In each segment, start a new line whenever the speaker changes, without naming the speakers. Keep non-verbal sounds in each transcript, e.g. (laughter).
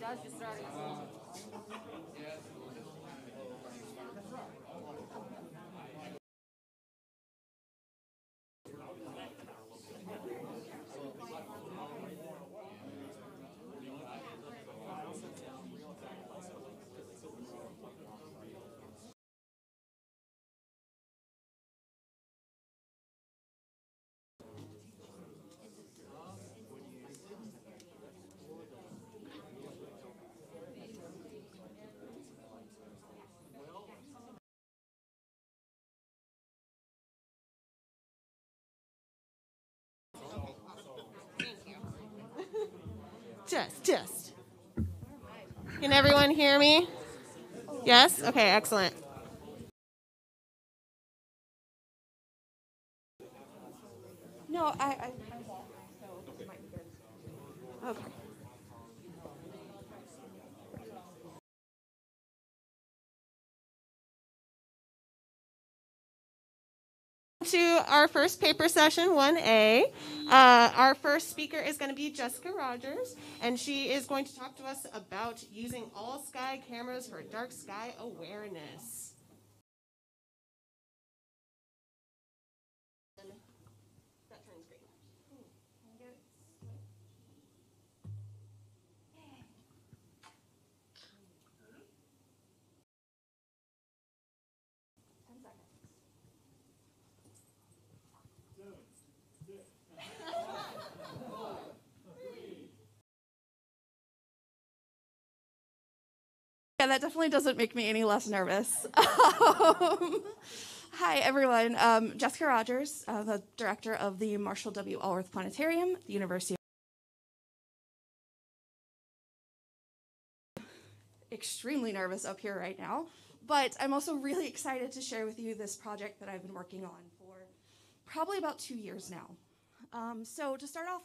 does just
start
Just, just. Can everyone hear me? Yes? Okay, excellent. No, I. I okay. To our first paper session 1A. Uh, our first speaker is going to be Jessica Rogers, and she is going to talk to us about using all sky cameras for dark sky awareness.
Yeah, that definitely doesn't make me any less nervous. (laughs) Um, hi, everyone. Um, Jessica Rogers, uh, the director of the Marshall W. Alworth Planetarium, the University of extremely nervous up here right now, but I'm also really excited to share with you this project that I've been working on for probably about two years now. Um, so to start off,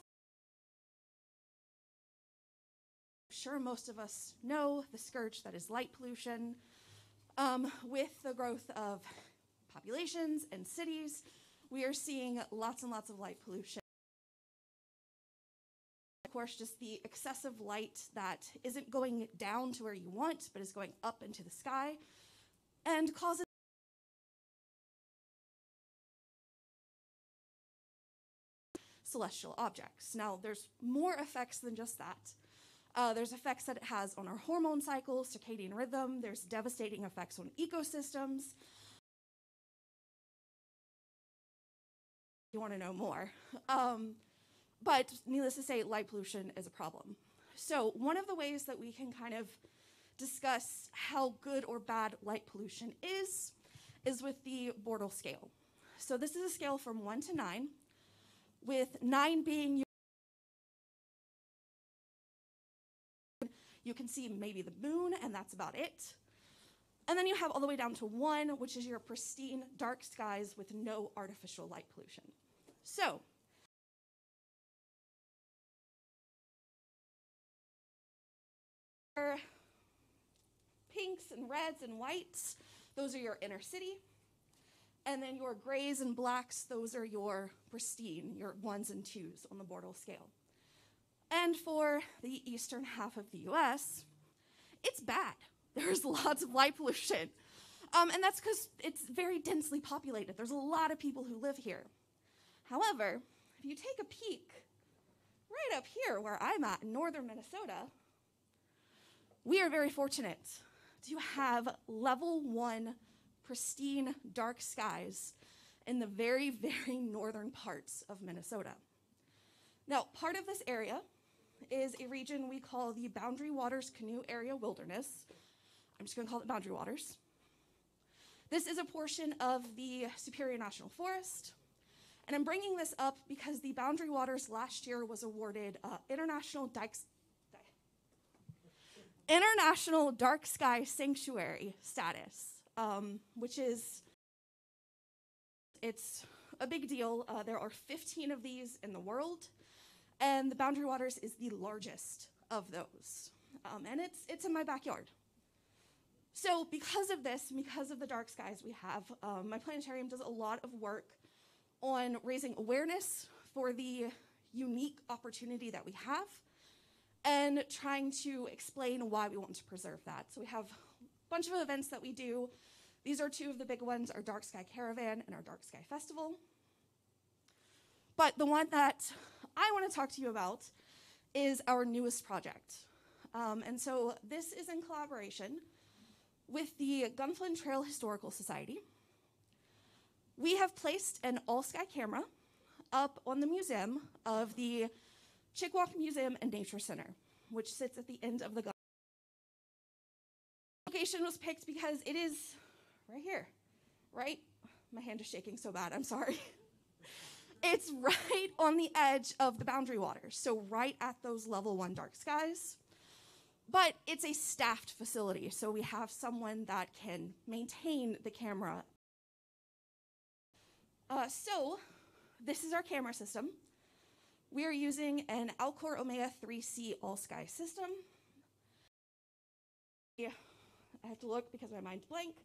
sure most of us know the scourge that is light pollution. Um, with the growth of populations and cities, we are seeing lots and lots of light pollution. Of course, just the excessive light that isn't going down to where you want, but is going up into the sky and causes celestial objects. Now, there's more effects than just that. Uh, there's effects that it has on our hormone cycle, circadian rhythm. There's devastating effects on ecosystems. You want to know more. Um, but needless to say, light pollution is a problem. So, one of the ways that we can kind of discuss how good or bad light pollution is, is with the Bortle scale. So, this is a scale from 1 to 9, with 9 being you can see maybe the moon, and that's about it. And then you have all the way down to one, which is your pristine dark skies with no artificial light pollution. So, pinks and reds and whites, those are your inner city. And then your grays and blacks, those are your pristine, your ones and twos on the Bortle scale. And for the eastern half of the US, it's bad. (laughs) There's lots of light pollution. Um, and that's because it's very densely populated. There's a lot of people who live here. However, if you take a peek right up here where I'm at in northern Minnesota, we are very fortunate to have level one pristine dark skies in the very, (laughs) very northern parts of Minnesota. Now, part of this area is a region we call the Boundary Waters Canoe Area Wilderness. I'm just going to call it Boundary Waters. This is a portion of the Superior National Forest. And I'm bringing this up because the Boundary Waters last year was awarded uh, International Dykes, International Dark Sky Sanctuary status, um, which is it's a big deal. Uh, there are 15 of these in the world and the Boundary Waters is the largest of those. Um, and it's, it's in my backyard. So, because of this, because of the dark skies we have, um, my planetarium does a lot of work on raising awareness for the unique opportunity that we have and trying to explain why we want to preserve that. So, we have a bunch of events that we do. These are two of the big ones our Dark Sky Caravan and our Dark Sky Festival. But the one that I want to talk to you about is our newest project. Um, and so this is in collaboration with the Gunflint Trail Historical Society. We have placed an all sky camera up on the museum of the Chik-Wauk Museum and Nature Center, which sits at the end of the Gun. Location was picked because it is right here, right? My hand is shaking so bad, I'm sorry. (laughs) It's right on the edge of the boundary waters, so right at those level one dark skies. But it's a staffed facility, so we have someone that can maintain the camera. Uh, so, this is our camera system. We are using an Alcor Omega 3C all sky system. Yeah, I have to look because my mind's blank.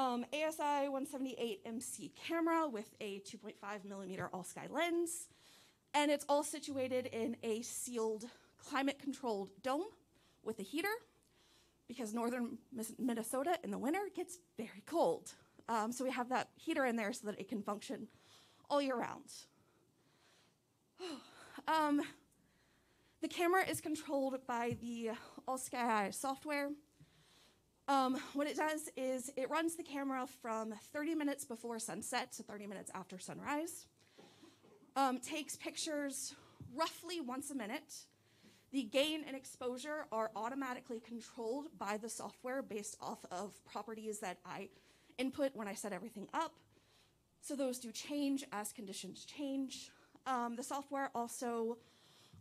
Um, ASI 178 MC camera with a 2.5 millimeter all sky lens. And it's all situated in a sealed, climate controlled dome with a heater because northern Minnesota in the winter gets very cold. Um, so we have that heater in there so that it can function all year round. (sighs) um, the camera is controlled by the All Sky software. Um, what it does is it runs the camera from 30 minutes before sunset to 30 minutes after sunrise. Um, takes pictures roughly once a minute. The gain and exposure are automatically controlled by the software based off of properties that I input when I set everything up. So those do change as conditions change. Um, the software also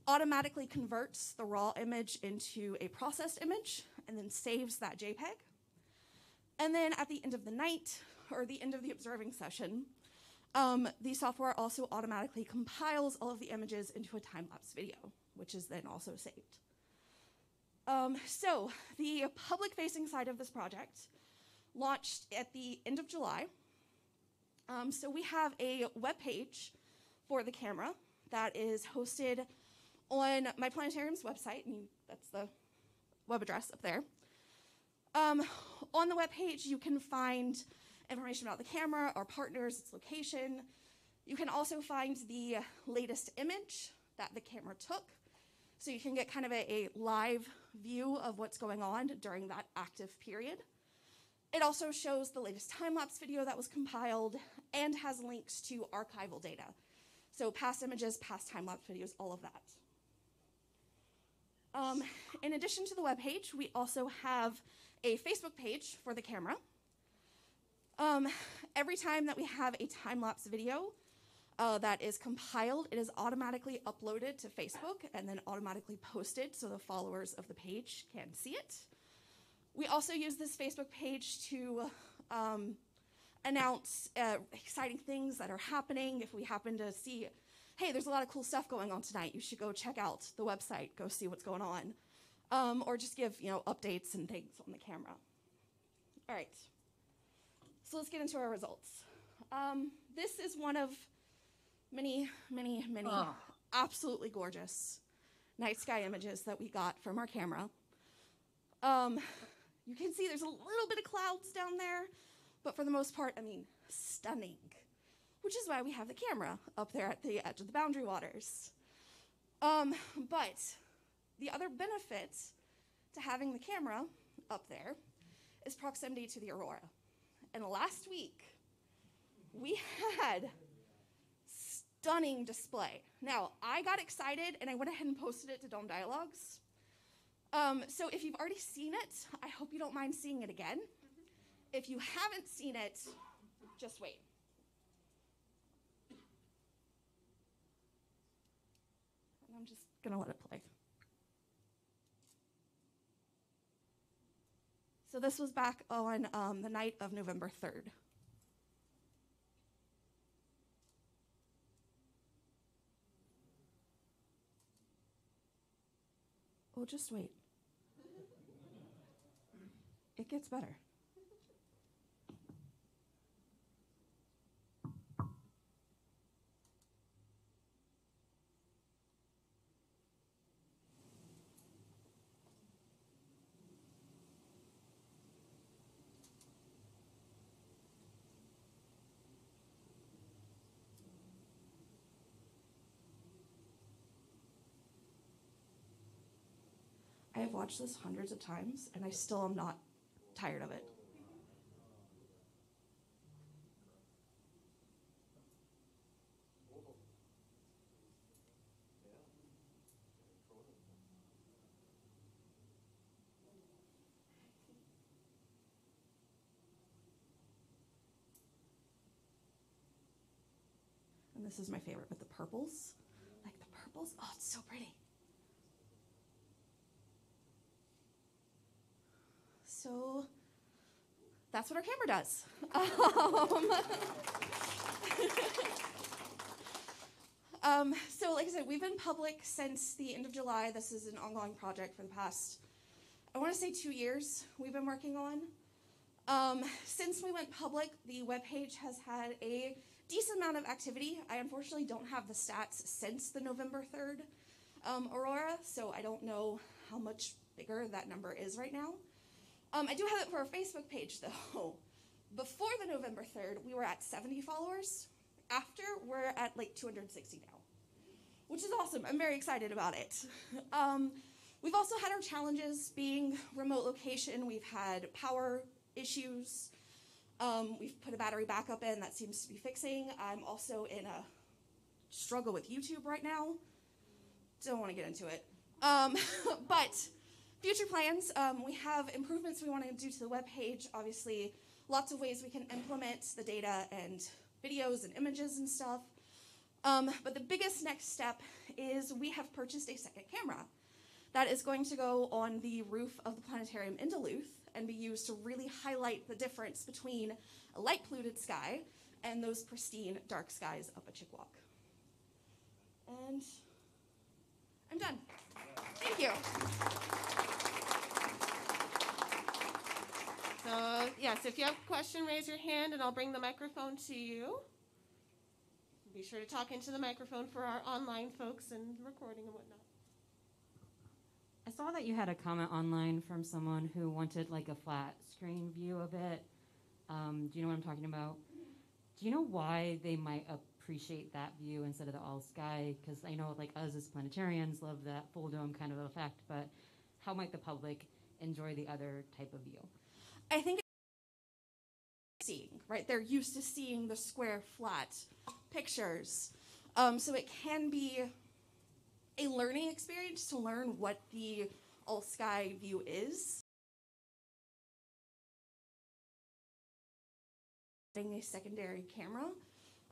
automatically converts the raw image into a processed image and then saves that JPEG. And then at the end of the night or the end of the observing session, um, the software also automatically compiles all of the images into a time lapse video, which is then also saved. Um, so, the public facing side of this project launched at the end of July. Um, so, we have a web page for the camera that is hosted on my planetarium's website, and you, that's the web address up there. Um, on the web page, you can find information about the camera, our partners, its location. You can also find the latest image that the camera took, so you can get kind of a, a live view of what's going on during that active period. It also shows the latest time lapse video that was compiled and has links to archival data. So, past images, past time lapse videos, all of that. Um, in addition to the web page, we also have a Facebook page for the camera. Um, every time that we have a time lapse video uh, that is compiled, it is automatically uploaded to Facebook and then automatically posted so the followers of the page can see it. We also use this Facebook page to um, announce uh, exciting things that are happening. If we happen to see, hey, there's a lot of cool stuff going on tonight, you should go check out the website, go see what's going on, um, or just give you know updates and things on the camera. All right. So let's get into our results. Um, this is one of many, many, many absolutely gorgeous night sky images that we got from our camera. Um, you can see there's a little bit of clouds down there, but for the most part, I mean, stunning. Which is why we have the camera up there at the edge of the boundary waters. Um, but the other benefit to having the camera up there is proximity to the aurora. And last week, we had stunning display. Now, I got excited and I went ahead and posted it to Dome Dialogues. Um, so if you've already seen it, I hope you don't mind seeing it again. If you haven't seen it, just wait. And I'm gonna let it play. So this was back on um, the night of November 3rd. Oh, just wait. It gets better. I have watched this hundreds of times and I still am not tired of it. And this is my favorite with the purples. Like the purples, oh, it's so pretty. So that's what our camera does. (laughs) Um, (laughs) um, so, like I said, we've been public since the end of July. This is an ongoing project for the past, I want to say, two years we've been working on. Um, since we went public, the webpage has had a decent amount of activity. I unfortunately don't have the stats since the November 3rd um, Aurora, so I don't know how much bigger that number is right now. Um, I do have it for our Facebook page (laughs) though. Before the November 3rd, we were at 70 followers. After, we're at like 260 now, which is awesome. I'm very excited about it. (laughs) Um, we've also had our challenges being remote location. We've had power issues. Um, we've put a battery backup in that seems to be fixing. I'm also in a struggle with YouTube right now. Don't want to get into it. Um, (laughs) but future plans, um, we have improvements we want to do to the webpage. Obviously, lots of ways we can implement the data and videos and images and stuff. Um, but the biggest next step is we have purchased a second camera that is going to go on the roof of the planetarium in Duluth and be used to really highlight the difference between a light polluted sky and those pristine dark skies up at Chik-Wauk. And I'm done. Thank you.
So, yes, if you have a question, raise your hand and I'll bring the microphone to you. Be sure to talk into the microphone for our online folks and recording and whatnot.
I saw that you had a comment online from someone who wanted like a flat screen view of it. Um, do you know what I'm talking about? Do you know why they might appreciate that view instead of the all sky? Because I know like us as planetarians love that full dome kind of effect, but how might the public enjoy the other type of view?
I think seeing, right? They're used to seeing the square, flat pictures. Um, so it can be a learning experience to learn what the all sky view is. A secondary camera.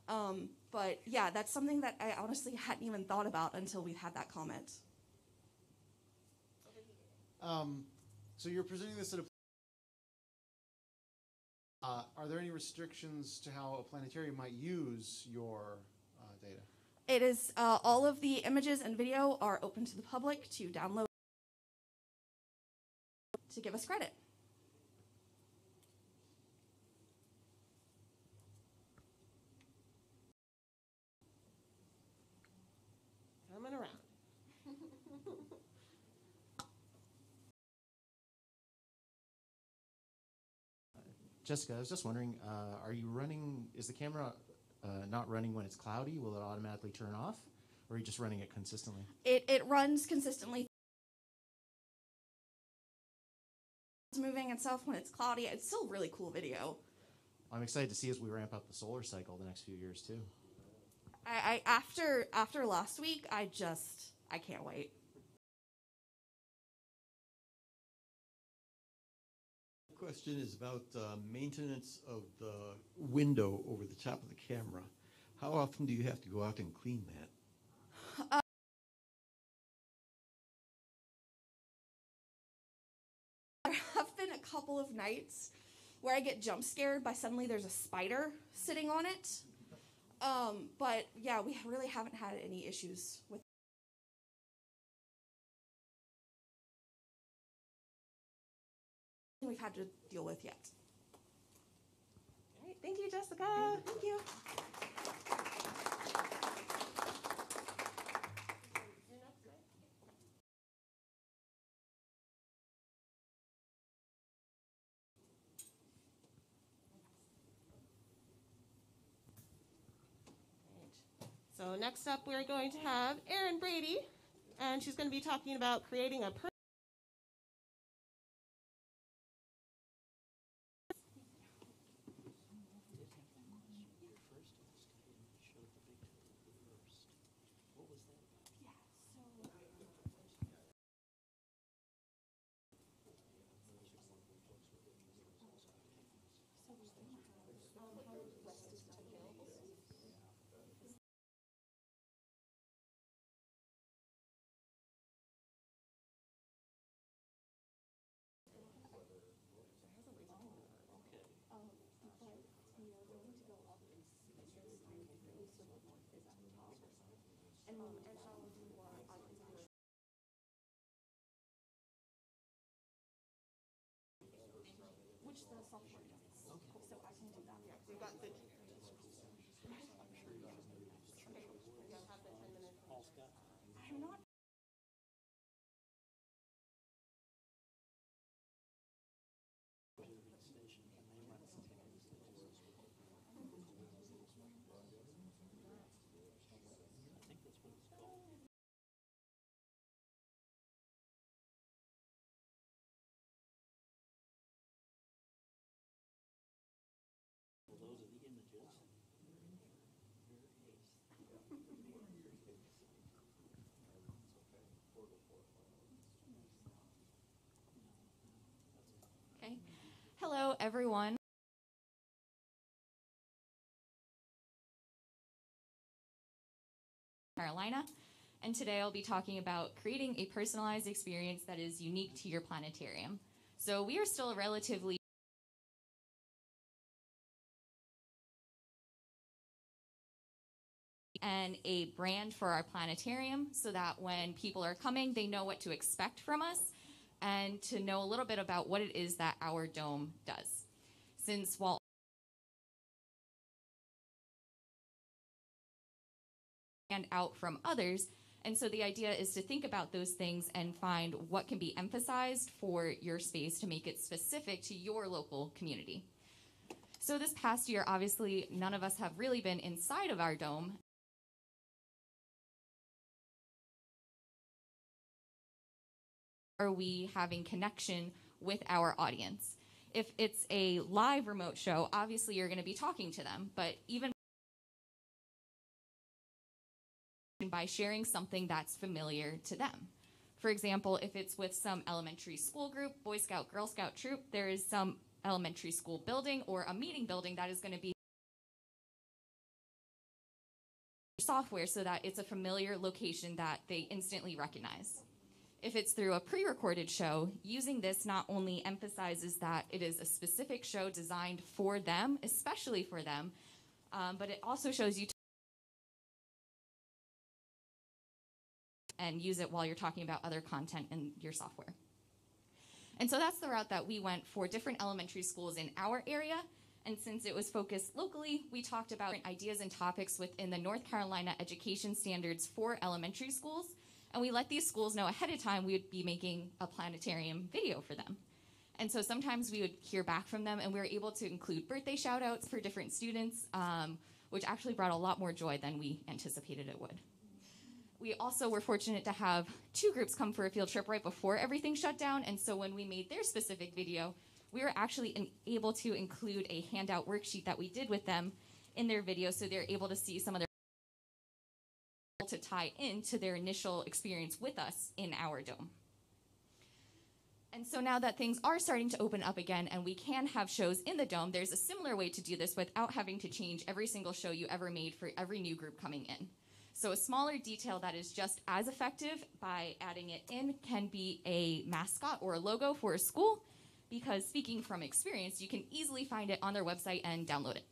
Um, but yeah, that's something that I honestly hadn't even thought about until we had that comment.
Um, so you're presenting this at a. Uh, are there any restrictions to how a planetarium might use your uh, data?
It is uh, all of the images and video are open to the public to download to give us credit.
Coming around. (laughs)
Jessica, I was just wondering, uh, are you running? Is the camera uh, not running when it's cloudy? Will it automatically turn off, or are you just running it consistently?
It it runs consistently. It's moving itself when it's cloudy. It's still a really cool video.
I'm excited to see as we ramp up the solar cycle the next few years too.
I, I after after last week, I just I can't wait.
Question is about uh, maintenance of the window over the top of the camera. How often do you have to go out and clean that?
There have been a couple of nights where I get jump scared by suddenly there's a spider sitting on it. Um, but yeah, we really haven't had any issues with. We've had to deal with yet.
All right, thank you, Jessica.
Thank you.
So next up, we're going to have Erin Brady, and she's going to be talking about creating a.
everyone. Carolina, and today I'll be talking about creating a personalized experience that is unique to your planetarium. So we are still relatively and a brand for our planetarium so that when people are coming, they know what to expect from us and to know a little bit about what it is that our dome does. Since while stand out from others, and so the idea is to think about those things and find what can be emphasized for your space to make it specific to your local community. So this past year, obviously, none of us have really been inside of our dome, are we having connection with our audience? If it's a live remote show, obviously you're going to be talking to them, but even by sharing something that's familiar to them. For example, if it's with some elementary school group, Boy Scout, Girl Scout troop, there is some elementary school building or a meeting building that is going to be software so that it's a familiar location that they instantly recognize if it's through a pre recorded show, using this not only emphasizes that it is a specific show designed for them, especially for them, um, but it also shows you. and use it while you're talking about other content in your software. And so that's the route that we went for different elementary schools in our area. And since it was focused locally, we talked about ideas and topics within the North Carolina education standards for elementary schools and we let these schools know ahead of time we would be making a planetarium video for them. And so sometimes we would hear back from them, and we were able to include birthday shout outs for different students, um, which actually brought a lot more joy than we anticipated it would. We also were fortunate to have two groups come for a field trip right before everything shut down, and so when we made their specific video, we were actually in, able to include a handout worksheet that we did with them in their video so they're able to see some of their to tie into their initial experience with us in our dome. And so now that things are starting to open up again and we can have shows in the dome, there's a similar way to do this without having to change every single show you ever made for every new group coming in. So a smaller detail that is just as effective by adding it in can be a mascot or a logo for a school because speaking from experience, you can easily find it on their website and download it.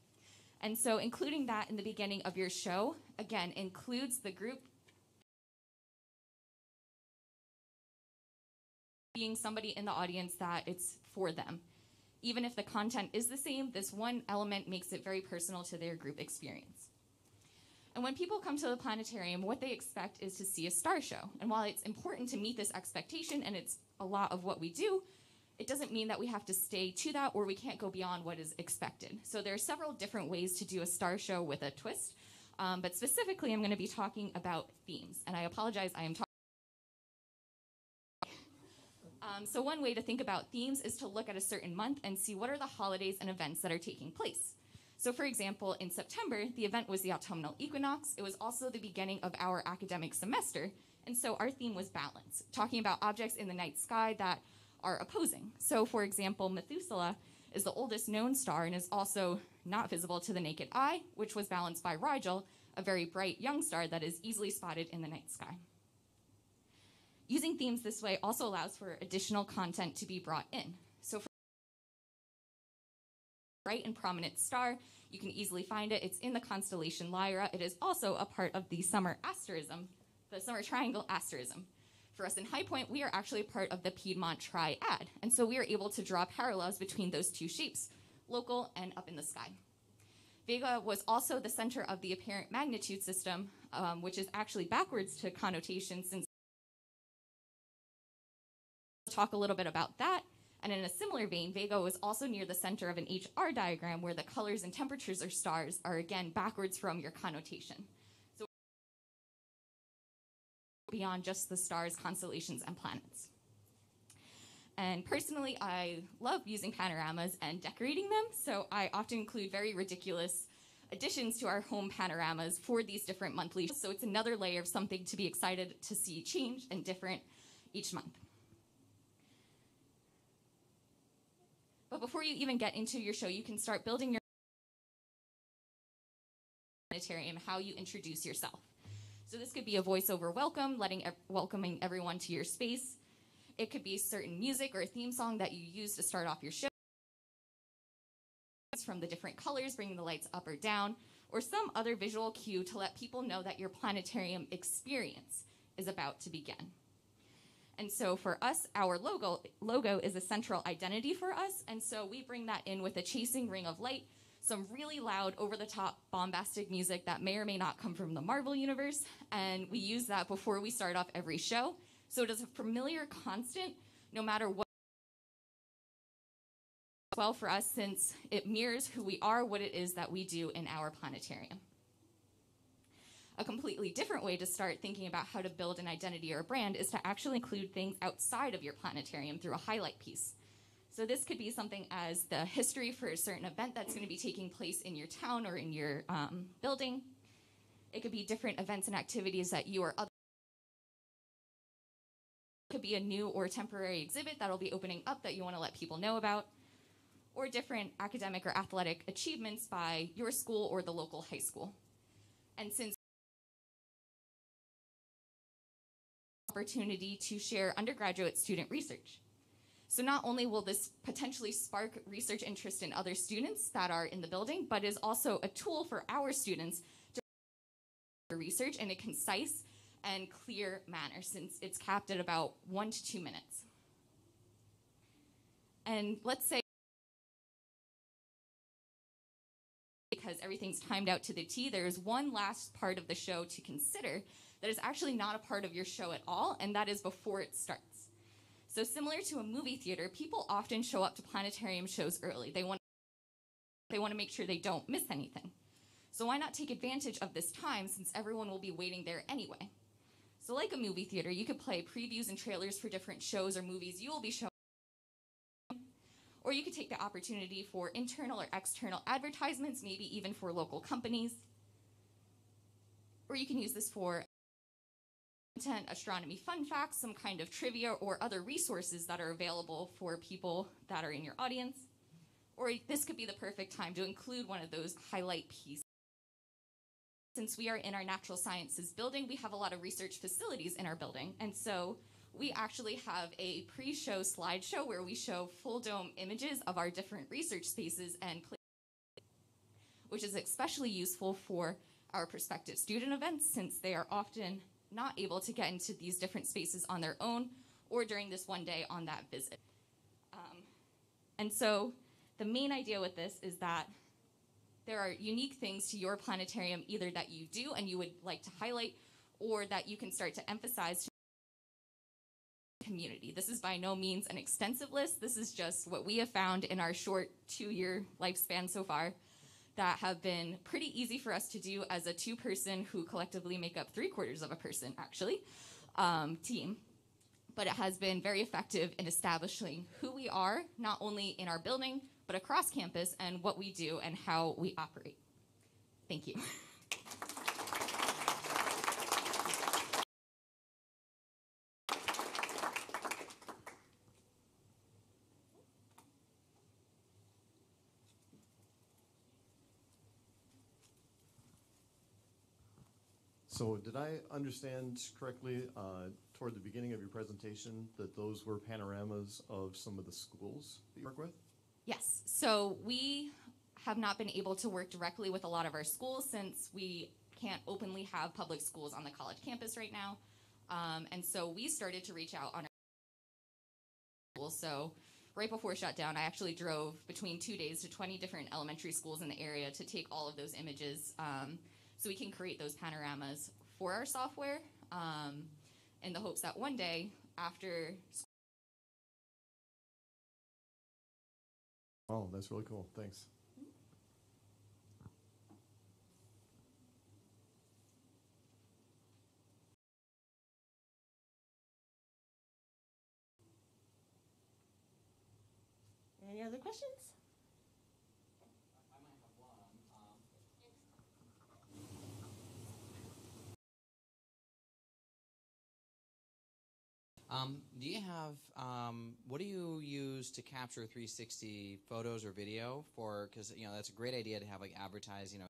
And so including that in the beginning of your show, again, includes the group being somebody in the audience that it's for them. Even if the content is the same, this one element makes it very personal to their group experience. And when people come to the planetarium, what they expect is to see a star show. And while it's important to meet this expectation, and it's a lot of what we do, it doesn't mean that we have to stay to that or we can't go beyond what is expected. So there are several different ways to do a star show with a twist. Um, but specifically, I'm going to be talking about themes. And I apologize, I am talking. Um, so, one way to think about themes is to look at a certain month and see what are the holidays and events that are taking place. So, for example, in September, the event was the autumnal equinox. It was also the beginning of our academic semester. And so, our theme was balance, talking about objects in the night sky that are opposing. So, for example, Methuselah is the oldest known star and is also not visible to the naked eye, which was balanced by Rigel, a very bright young star that is easily spotted in the night sky. Using themes this way also allows for additional content to be brought in. So, for bright and prominent star, you can easily find it. It's in the constellation Lyra. It is also a part of the summer asterism, the summer triangle asterism. For us in High Point, we are actually part of the Piedmont Triad, and so we are able to draw parallels between those two shapes, local and up in the sky. Vega was also the center of the apparent magnitude system, um, which is actually backwards to connotation since talk a little bit about that. And in a similar vein, Vega was also near the center of an HR diagram where the colors and temperatures of stars are again backwards from your connotation. Beyond just the stars, constellations, and planets. And personally, I love using panoramas and decorating them, so I often include very ridiculous additions to our home panoramas for these different monthly. So it's another layer of something to be excited to see change and different each month. But before you even get into your show, you can start building your planetarium, how you introduce yourself. So this could be a voiceover welcome, letting welcoming everyone to your space. It could be certain music or a theme song that you use to start off your show. From the different colors, bringing the lights up or down, or some other visual cue to let people know that your planetarium experience is about to begin. And so for us, our logo logo is a central identity for us, and so we bring that in with a chasing ring of light, some really loud, over-the-top, bombastic music that may or may not come from the Marvel universe, and we use that before we start off every show. So it is a familiar constant, no matter what. Well, for us, since it mirrors who we are, what it is that we do in our planetarium. A completely different way to start thinking about how to build an identity or a brand is to actually include things outside of your planetarium through a highlight piece. So this could be something as the history for a certain event that's going to be taking place in your town or in your um, building. It could be different events and activities that you or other it could be a new or temporary exhibit that'll be opening up that you want to let people know about, or different academic or athletic achievements by your school or the local high school. And since opportunity to share undergraduate student research. So not only will this potentially spark research interest in other students that are in the building, but is also a tool for our students to research in a concise and clear manner since it's capped at about one to two minutes. And let's say because everything's timed out to the T, there's one last part of the show to consider that is actually not a part of your show at all, and that is before it starts. So similar to a movie theater, people often show up to planetarium shows early. They want they want to make sure they don't miss anything. So why not take advantage of this time since everyone will be waiting there anyway? So like a movie theater, you could play previews and trailers for different shows or movies you will be showing or you could take the opportunity for internal or external advertisements, maybe even for local companies. Or you can use this for content, astronomy fun facts, some kind of trivia, or other resources that are available for people that are in your audience. Or this could be the perfect time to include one of those highlight pieces. Since we are in our natural sciences building, we have a lot of research facilities in our building. And so we actually have a pre-show slideshow where we show full dome images of our different research spaces and places, which is especially useful for our prospective student events since they are often not able to get into these different spaces on their own or during this one day on that visit. Um, and so the main idea with this is that there are unique things to your planetarium either that you do and you would like to highlight or that you can start to emphasize to community. This is by no means an extensive list. This is just what we have found in our short two year lifespan so far that have been pretty easy for us to do as a two person who collectively make up three quarters of a person, actually, um, team. But it has been very effective in establishing who we are, not only in our building, but across campus and what we do and how we operate. Thank you. (laughs)
So did I understand correctly uh, toward the beginning of your presentation that those were panoramas of some of the schools that you work with?
Yes. So we have not been able to work directly with a lot of our schools since we can't openly have public schools on the college campus right now. Um, and so we started to reach out on our. So right before shutdown, I actually drove between two days to 20 different elementary schools in the area to take all of those images um, so we can create those panoramas for our software um, in the hopes that one day after school.
Oh, that's really cool. Thanks.
Any other questions?
Um, do you have um, what do you use to capture 360 photos or video for? Because you know that's a great idea to have like advertise. You know,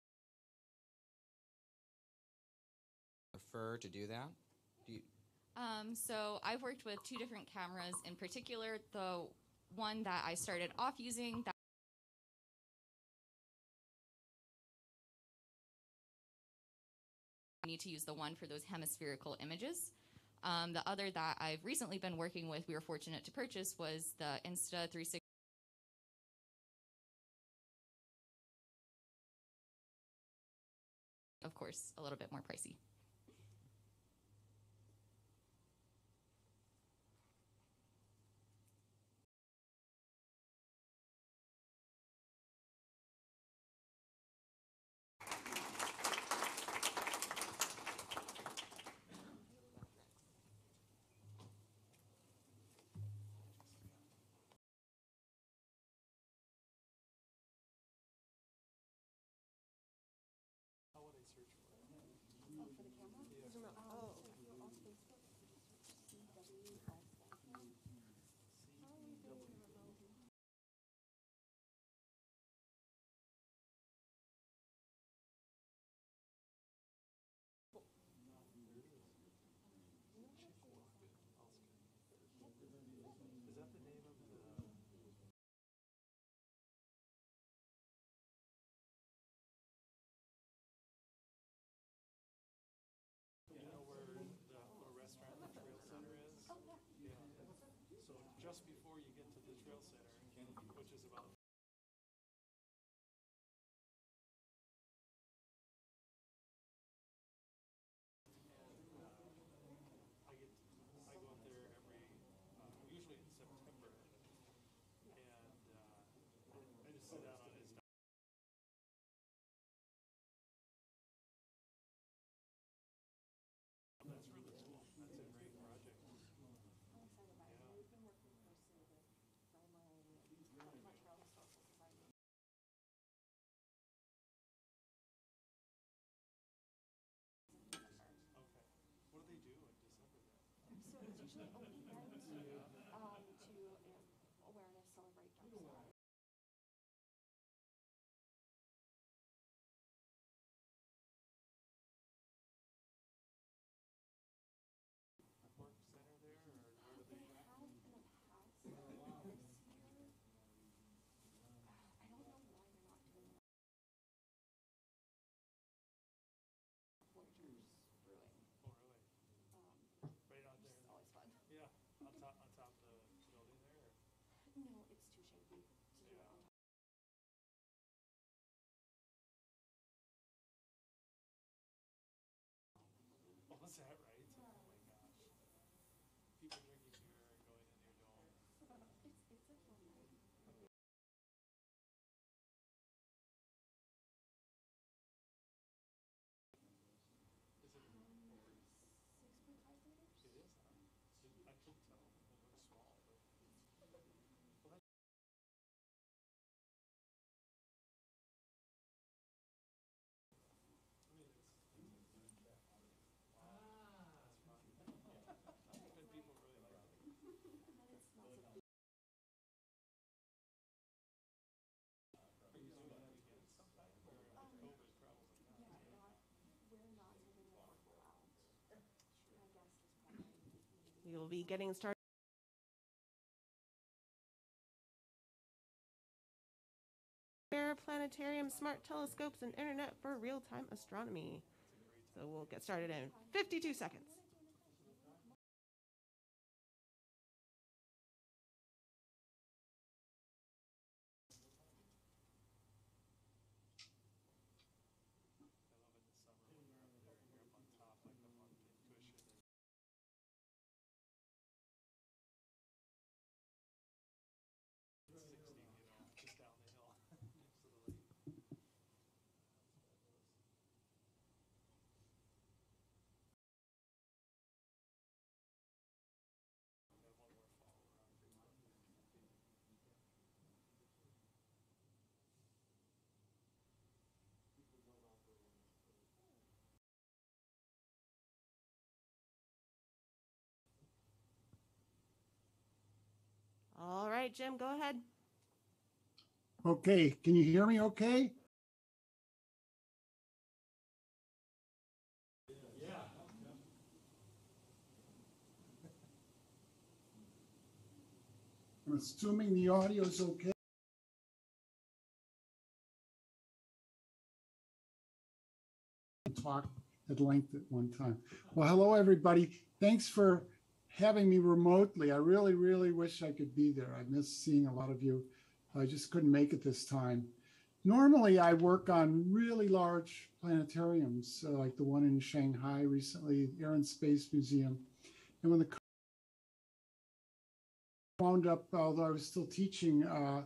prefer to do that. Do you,
Um, so I've worked with two different cameras in particular. The one that I started off using that I need to use the one for those hemispherical images. Um, the other that I've recently been working with, we were fortunate to purchase, was the Insta 360. Of course, a little bit more pricey.
No. (laughs)
will be getting started. Planetarium, smart telescopes, and internet for real-time astronomy. So we'll get started in 52 seconds. Right, Jim, go ahead.
Okay, can you hear me okay? I'm assuming the audio is okay. Talk at length at one time. Well, hello, everybody. Thanks for having me remotely. I really, really wish I could be there. I miss seeing a lot of you. I just couldn't make it this time. Normally, I work on really large planetariums, uh, like the one in Shanghai recently, Air and Space Museum. And when the wound up, although I was still teaching, uh,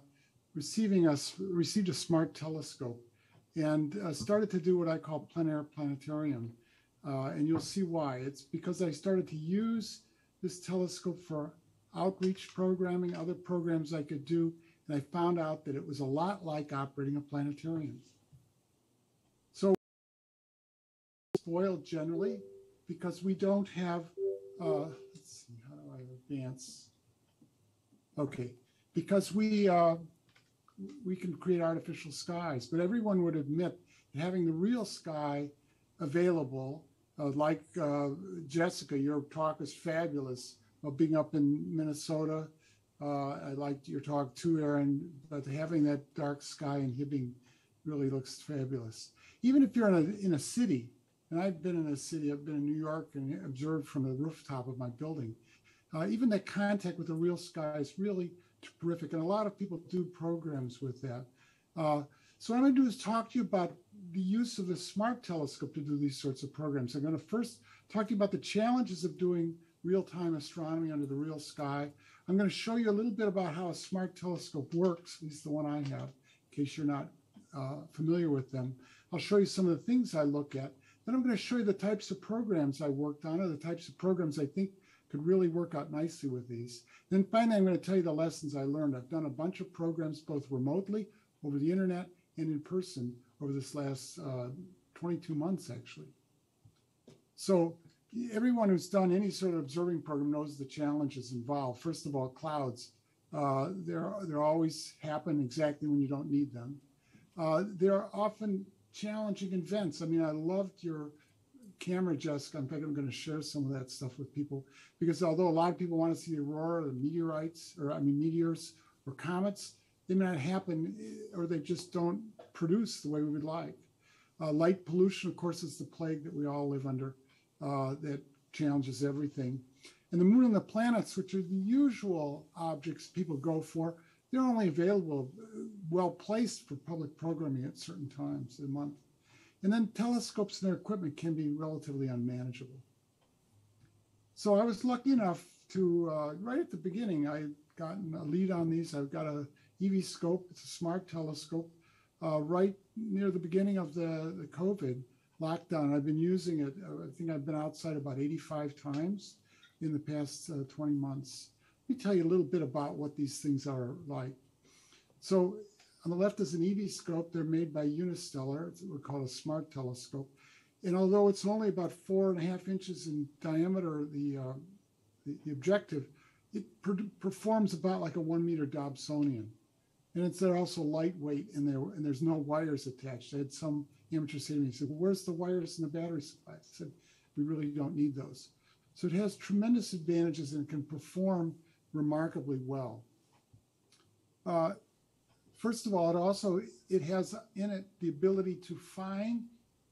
receiving a received a smart telescope, and uh, started to do what I call plein air planetarium. Uh, and you'll see why. It's because I started to use this telescope for outreach programming, other programs I could do, and I found out that it was a lot like operating a planetarium. So spoiled generally because we don't have. Uh, let's see, how do I advance? Okay, because we uh, we can create artificial skies, but everyone would admit that having the real sky available, uh, like uh, Jessica, your talk was fabulous. Of being up in Minnesota, uh, I liked your talk too, Erin. But having that dark sky in Hibbing really looks fabulous. Even if you're in a in a city, and I've been in a city, I've been in New York and observed from the rooftop of my building. Uh, even that contact with the real sky is really terrific. And a lot of people do programs with that. Uh, so what I'm going to do is talk to you about the use of the SMART telescope to do these sorts of programs. I'm going to first talk to you about the challenges of doing real-time astronomy under the real sky. I'm going to show you a little bit about how a SMART telescope works, at least the one I have, in case you're not uh, familiar with them. I'll show you some of the things I look at. Then I'm going to show you the types of programs I worked on or the types of programs I think could really work out nicely with these. Then finally, I'm going to tell you the lessons I learned. I've done a bunch of programs both remotely, over the internet, and in person over this last uh, 22 months, actually. So everyone who's done any sort of observing program knows the challenges involved. First of all, clouds. Uh, they're, they're always happen exactly when you don't need them. Uh, they're often challenging events. I mean, I loved your camera, Jessica. In fact, I'm going to share some of that stuff with people because although a lot of people want to see the aurora, the meteorites, or I mean meteors or comets, they may not happen, eh, or they just don't produce the way we would like. Uh, light pollution, of course, is the plague that we all live under uh, that challenges everything. And the moon and the planets, which are the usual objects people go for, they're only available uh, well placed for public programming at certain times of the month. And then telescopes and their equipment can be relatively unmanageable. So I was lucky enough to, uh, right at the beginning, I gotten a lead on these. I've got a eVscope, it's a smart telescope, uh, right near the beginning of the, the COVID lockdown. I've been using it, uh, I think I've been outside about 85 times in the past uh, 20 months. Let me tell you a little bit about what these things are like. So on the left is an eVscope. They're made by Unistellar. It's what we call a smart telescope. And although it's only about four and a half inches in diameter, the, uh, the, the, objective, it per performs about like a one meter Dobsonian. And it's they're also lightweight and, there, and there's no wires attached. I had some amateur say to me, he said, well, where's the wires in the battery supply? I said, we really don't need those. So it has tremendous advantages and can perform remarkably well. Uh, First of all, it also it has in it the ability to find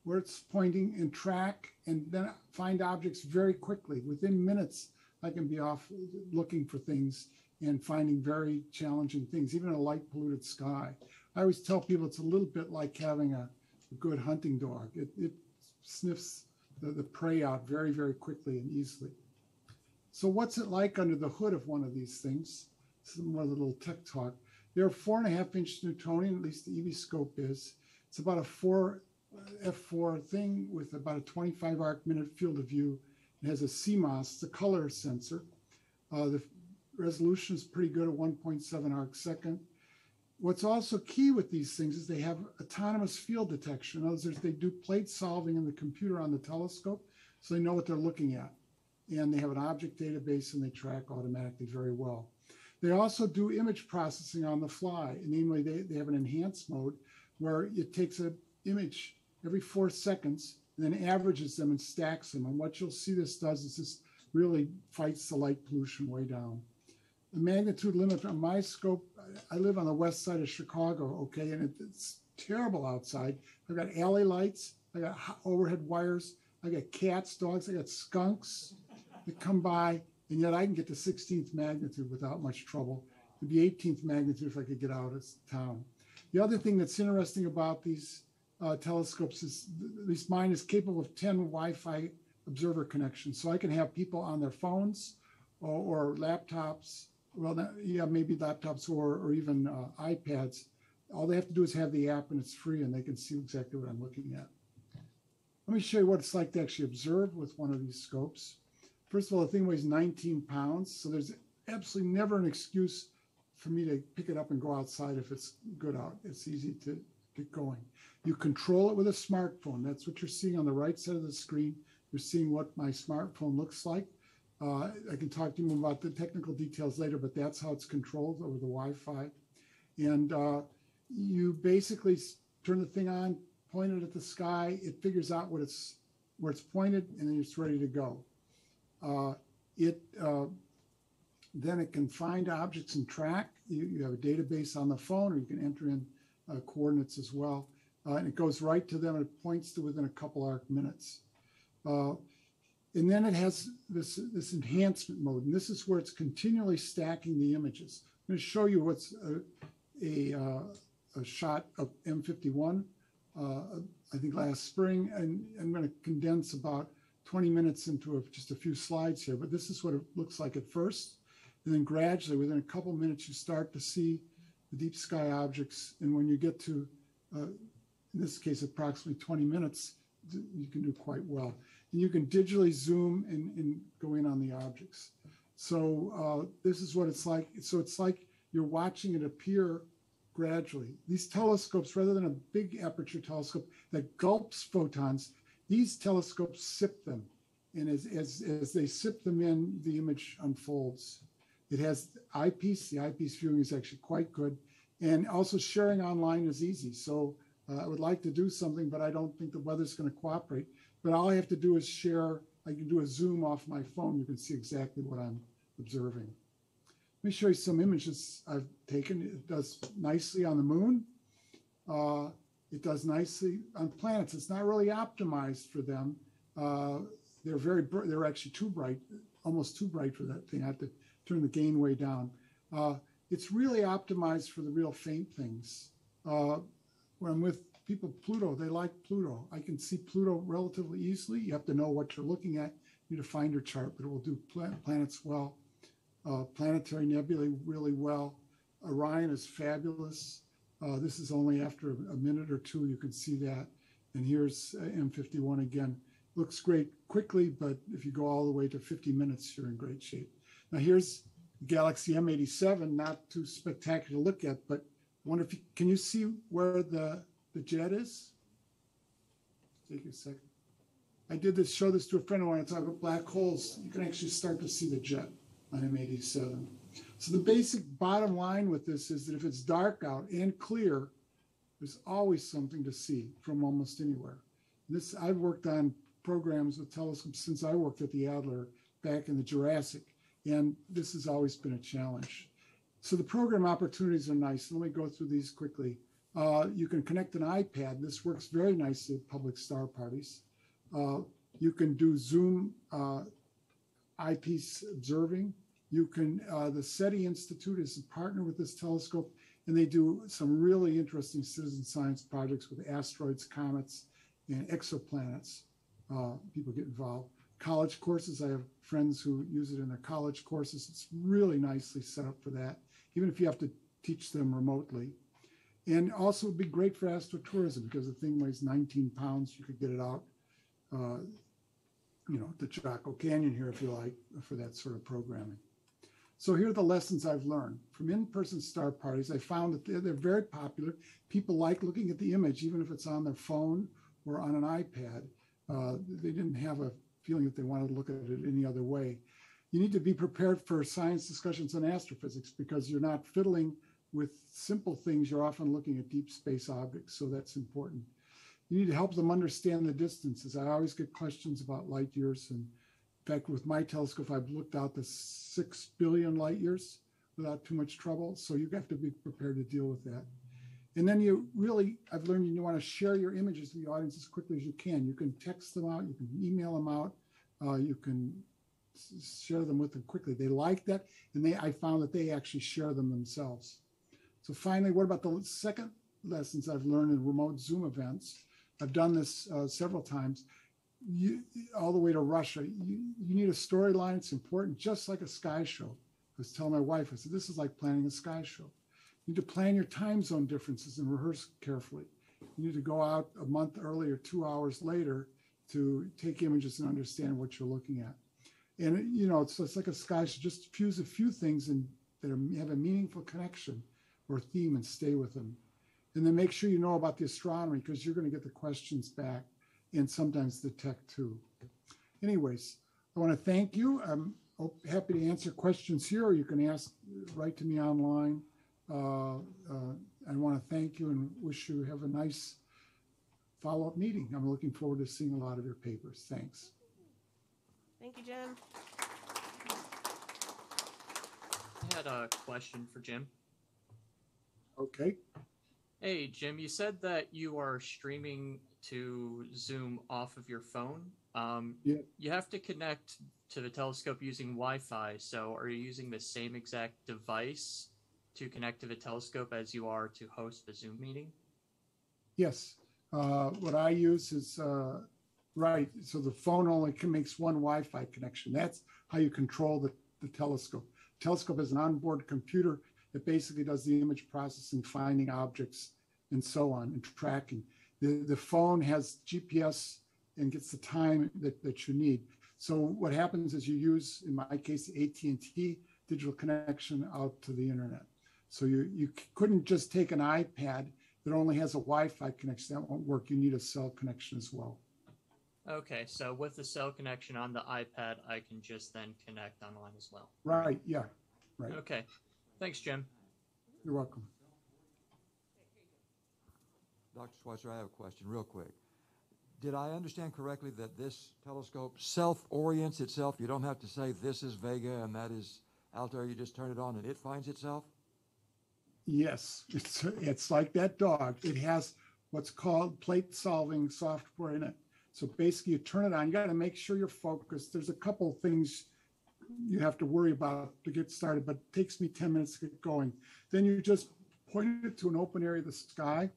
where it's pointing and track and then find objects very quickly. Within minutes, I can be off looking for things and finding very challenging things, even a light polluted sky. I always tell people it's a little bit like having a, a good hunting dog. It, it sniffs the, the prey out very, very quickly and easily. So what's it like under the hood of one of these things? Is more of a little tech talk. They're four and a half inch Newtonian, at least the eVscope is. It's about a four f4 thing with about a 25 arc minute field of view. It has a CMOS, the color sensor. Uh, the resolution is pretty good at 1.7 arc second. What's also key with these things is they have autonomous field detection. In other words, they do plate solving in the computer on the telescope, so they know what they're looking at. And they have an object database and they track automatically very well. They also do image processing on the fly. Namely, they, they have an enhanced mode where it takes an image every four seconds and then averages them and stacks them. And what you'll see this does is this really fights the light pollution way down. The magnitude limit on my scope, I live on the west side of Chicago, okay, and it, it's terrible outside. I've got alley lights, I got overhead wires, I got cats, dogs, I got skunks that come by, and yet I can get to 16th magnitude without much trouble. It'd be 18th magnitude if I could get out of town. The other thing that's interesting about these uh, telescopes is, at least mine is capable of 10 Wi-Fi observer connections. So I can have people on their phones or, or laptops, well, yeah, maybe laptops or, or even uh, iPads. All they have to do is have the app and it's free and they can see exactly what I'm looking at. Let me show you what it's like to actually observe with one of these scopes. First of all, the thing weighs 19 pounds, so there's absolutely never an excuse for me to pick it up and go outside if it's good out. It's easy to get going. You control it with a smartphone. That's what you're seeing on the right side of the screen. You're seeing what my smartphone looks like. Uh, I can talk to you about the technical details later, but that's how it's controlled over the Wi-Fi. And uh, you basically turn the thing on, point it at the sky. It figures out what it's where it's pointed, and then it's ready to go. Uh, it uh, then it can find objects and track. You, you have a database on the phone, or you can enter in uh, coordinates as well. Uh, and it goes right to them and it points to within a couple arc minutes. And then it has this, this enhancement mode, and this is where it's continually stacking the images. I'm going to show you what's a, a, uh, a shot of M51, uh, I think last spring, and I'm going to condense about 20 minutes into a, just a few slides here, but this is what it looks like at first. And then gradually, within a couple minutes, you start to see the deep sky objects. And when you get to, uh, in this case, approximately 20 minutes, you can do quite well. And you can digitally zoom and, go in on the objects. So uh, this is what it's like. So it's like you're watching it appear gradually. These telescopes, rather than a big aperture telescope that gulps photons, these telescopes sip them. And as, as, as they sip them in, the image unfolds. It has eyepiece. The eyepiece viewing is actually quite good. And also sharing online is easy. So uh, I would like to do something, but I don't think the weather's going to cooperate. But all I have to do is share. I can do a zoom off my phone. You can see exactly what I'm observing. Let me show you some images I've taken. It does nicely on the moon. Uh, it does nicely on planets. It's not really optimized for them. Uh, they're very, they're actually too bright, almost too bright for that thing. I have to turn the gain way down. Uh, it's really optimized for the real faint things. Uh, when I'm with people, Pluto, they like Pluto. I can see Pluto relatively easily. You have to know what you're looking at. You need a finder chart, but it will do planets well. Uh, planetary nebulae really well. Orion is fabulous. Uh, this is only after a minute or two you can see that. And here's uh, M51 again. Looks great quickly, but if you go all the way to 50 minutes, you're in great shape. Now here's Galaxy M87, not too spectacular to look at, but I wonder if you, can you see where the, the jet is? Take a second. I did this, show this to a friend of mine, I talk about black holes. You can actually start to see the jet on M87. So the basic bottom line with this is that if it's dark out and clear, there's always something to see from almost anywhere. This I've worked on programs with telescopes since I worked at the Adler back in the Jurassic, and this has always been a challenge. So the program opportunities are nice. Let me go through these quickly. Uh, you can connect an iPad. This works very nicely at public star parties. Uh, you can do Zoom uh, eyepiece observing. You can, uh, the SETI Institute is a partner with this telescope, and they do some really interesting citizen science projects with asteroids, comets, and exoplanets. Uh, people get involved. College courses, I have friends who use it in their college courses. It's really nicely set up for that, even if you have to teach them remotely. And also would be great for astrotourism because the thing weighs 19 pounds. You could get it out, uh, you know, to Chaco Canyon here if you like for that sort of programming. So here are the lessons I've learned from in-person star parties. I found that they're, they're very popular. People like looking at the image, even if it's on their phone or on an iPad. Uh, they didn't have a feeling that they wanted to look at it any other way. you need to be prepared for science discussions on astrophysics because you're not fiddling with simple things. You're often looking at deep space objects, so that's important. You need to help them understand the distances. I always get questions about light years. And in fact, with my telescope, I've looked out to six billion light years without too much trouble. So you have to be prepared to deal with that. And then you really, I've learned you want to share your images with the audience as quickly as you can. You can text them out, you can email them out, uh, you can share them with them quickly. They like that, and they I found that they actually share them themselves. So finally, what about the second lessons I've learned in remote Zoom events? I've done this uh, several times. You, all the way to Russia, you, you need a storyline. It's important, just like a sky show. I was telling my wife, I said, this is like planning a sky show. You need to plan your time zone differences and rehearse carefully. You need to go out a month earlier, two hours later to take images and understand what you're looking at. And you know, it's, it's like a sky show. Just fuse a few things and that have a meaningful connection or theme and stay with them. And then make sure you know about the astronomy because you're going to get the questions back and sometimes the tech too. Anyways, I want to thank you. I'm happy to answer questions here, or you can ask, write to me online. Uh, uh, I want to thank you and wish you have a nice follow-up meeting. I'm looking forward to seeing a lot of your papers. Thanks.
Thank you, Jim.
I had a question for Jim.
Okay.
Hey, Jim, you said that you are streaming to Zoom off of your phone. Um,
Yeah.
You have to connect to the telescope using Wi Fi, so are you using the same exact device to connect to the telescope as you are to host the Zoom meeting?
Yes. Uh, what I use is uh, right. So the phone only makes one Wi-Fi connection. That's how you control the, the telescope. Telescope is an onboard computer that basically does the image processing, finding objects, and so on, and tracking. The the phone has GPS and gets the time that, that you need. So what happens is you use, in my case, the AT&T digital connection out to the internet. So you you couldn't just take an iPad that only has a Wi-Fi connection. That won't work. You need a cell connection as well.
Okay, so with the cell connection on the iPad, I can just then connect online as well.
Right. Yeah. Right.
Okay. Thanks, Jim.
You're welcome.
Dr. Sweitzer, I have a question real quick. Did I understand correctly that this telescope self-orients itself? You don't have to say this is Vega and that is Altair. You just turn it on and it finds itself?
Yes, it's it's like that dog. It has what's called plate solving software in it. So basically, you turn it on. You got to make sure you're focused. There's a couple things you have to worry about to get started, but it takes me 10 minutes to get going. Then you just point it to an open area of the sky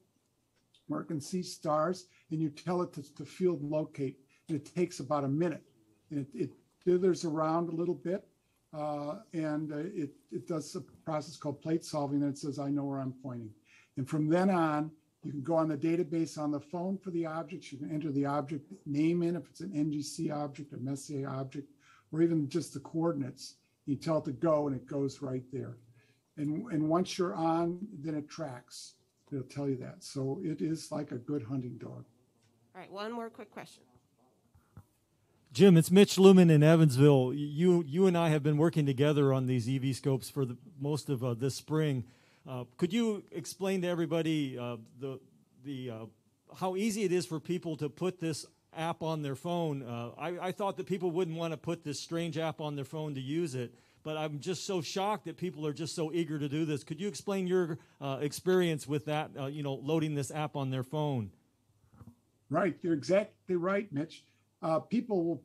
where it can see stars, and you tell it to, to field locate. And it takes about a minute. And it, it dithers around a little bit, uh, and uh, it, it does a process called plate solving. And it says, I know where I'm pointing. And from then on, you can go on the database on the phone for the objects. You can enter the object name in if it's an NGC object, a Messier object, or even just the coordinates. You tell it to go, and it goes right there. And, and once you're on, then it tracks. It'll tell you that. So it is like a good hunting dog.
All right, one more quick question.
Jim, it's Mitch Luman in Evansville. You you and I have been working together on these eVscopes for the, most of uh, this spring. Uh, could you explain to everybody uh, the the uh, how easy it is for people to put this app on their phone? Uh, I, I thought that people wouldn't want to put this strange app on their phone to use it, but I'm just so shocked that people are just so eager to do this. Could you explain your uh, experience with that? Uh, you know, loading this app on their phone.
Right, you're exactly right, Mitch. Uh, people will.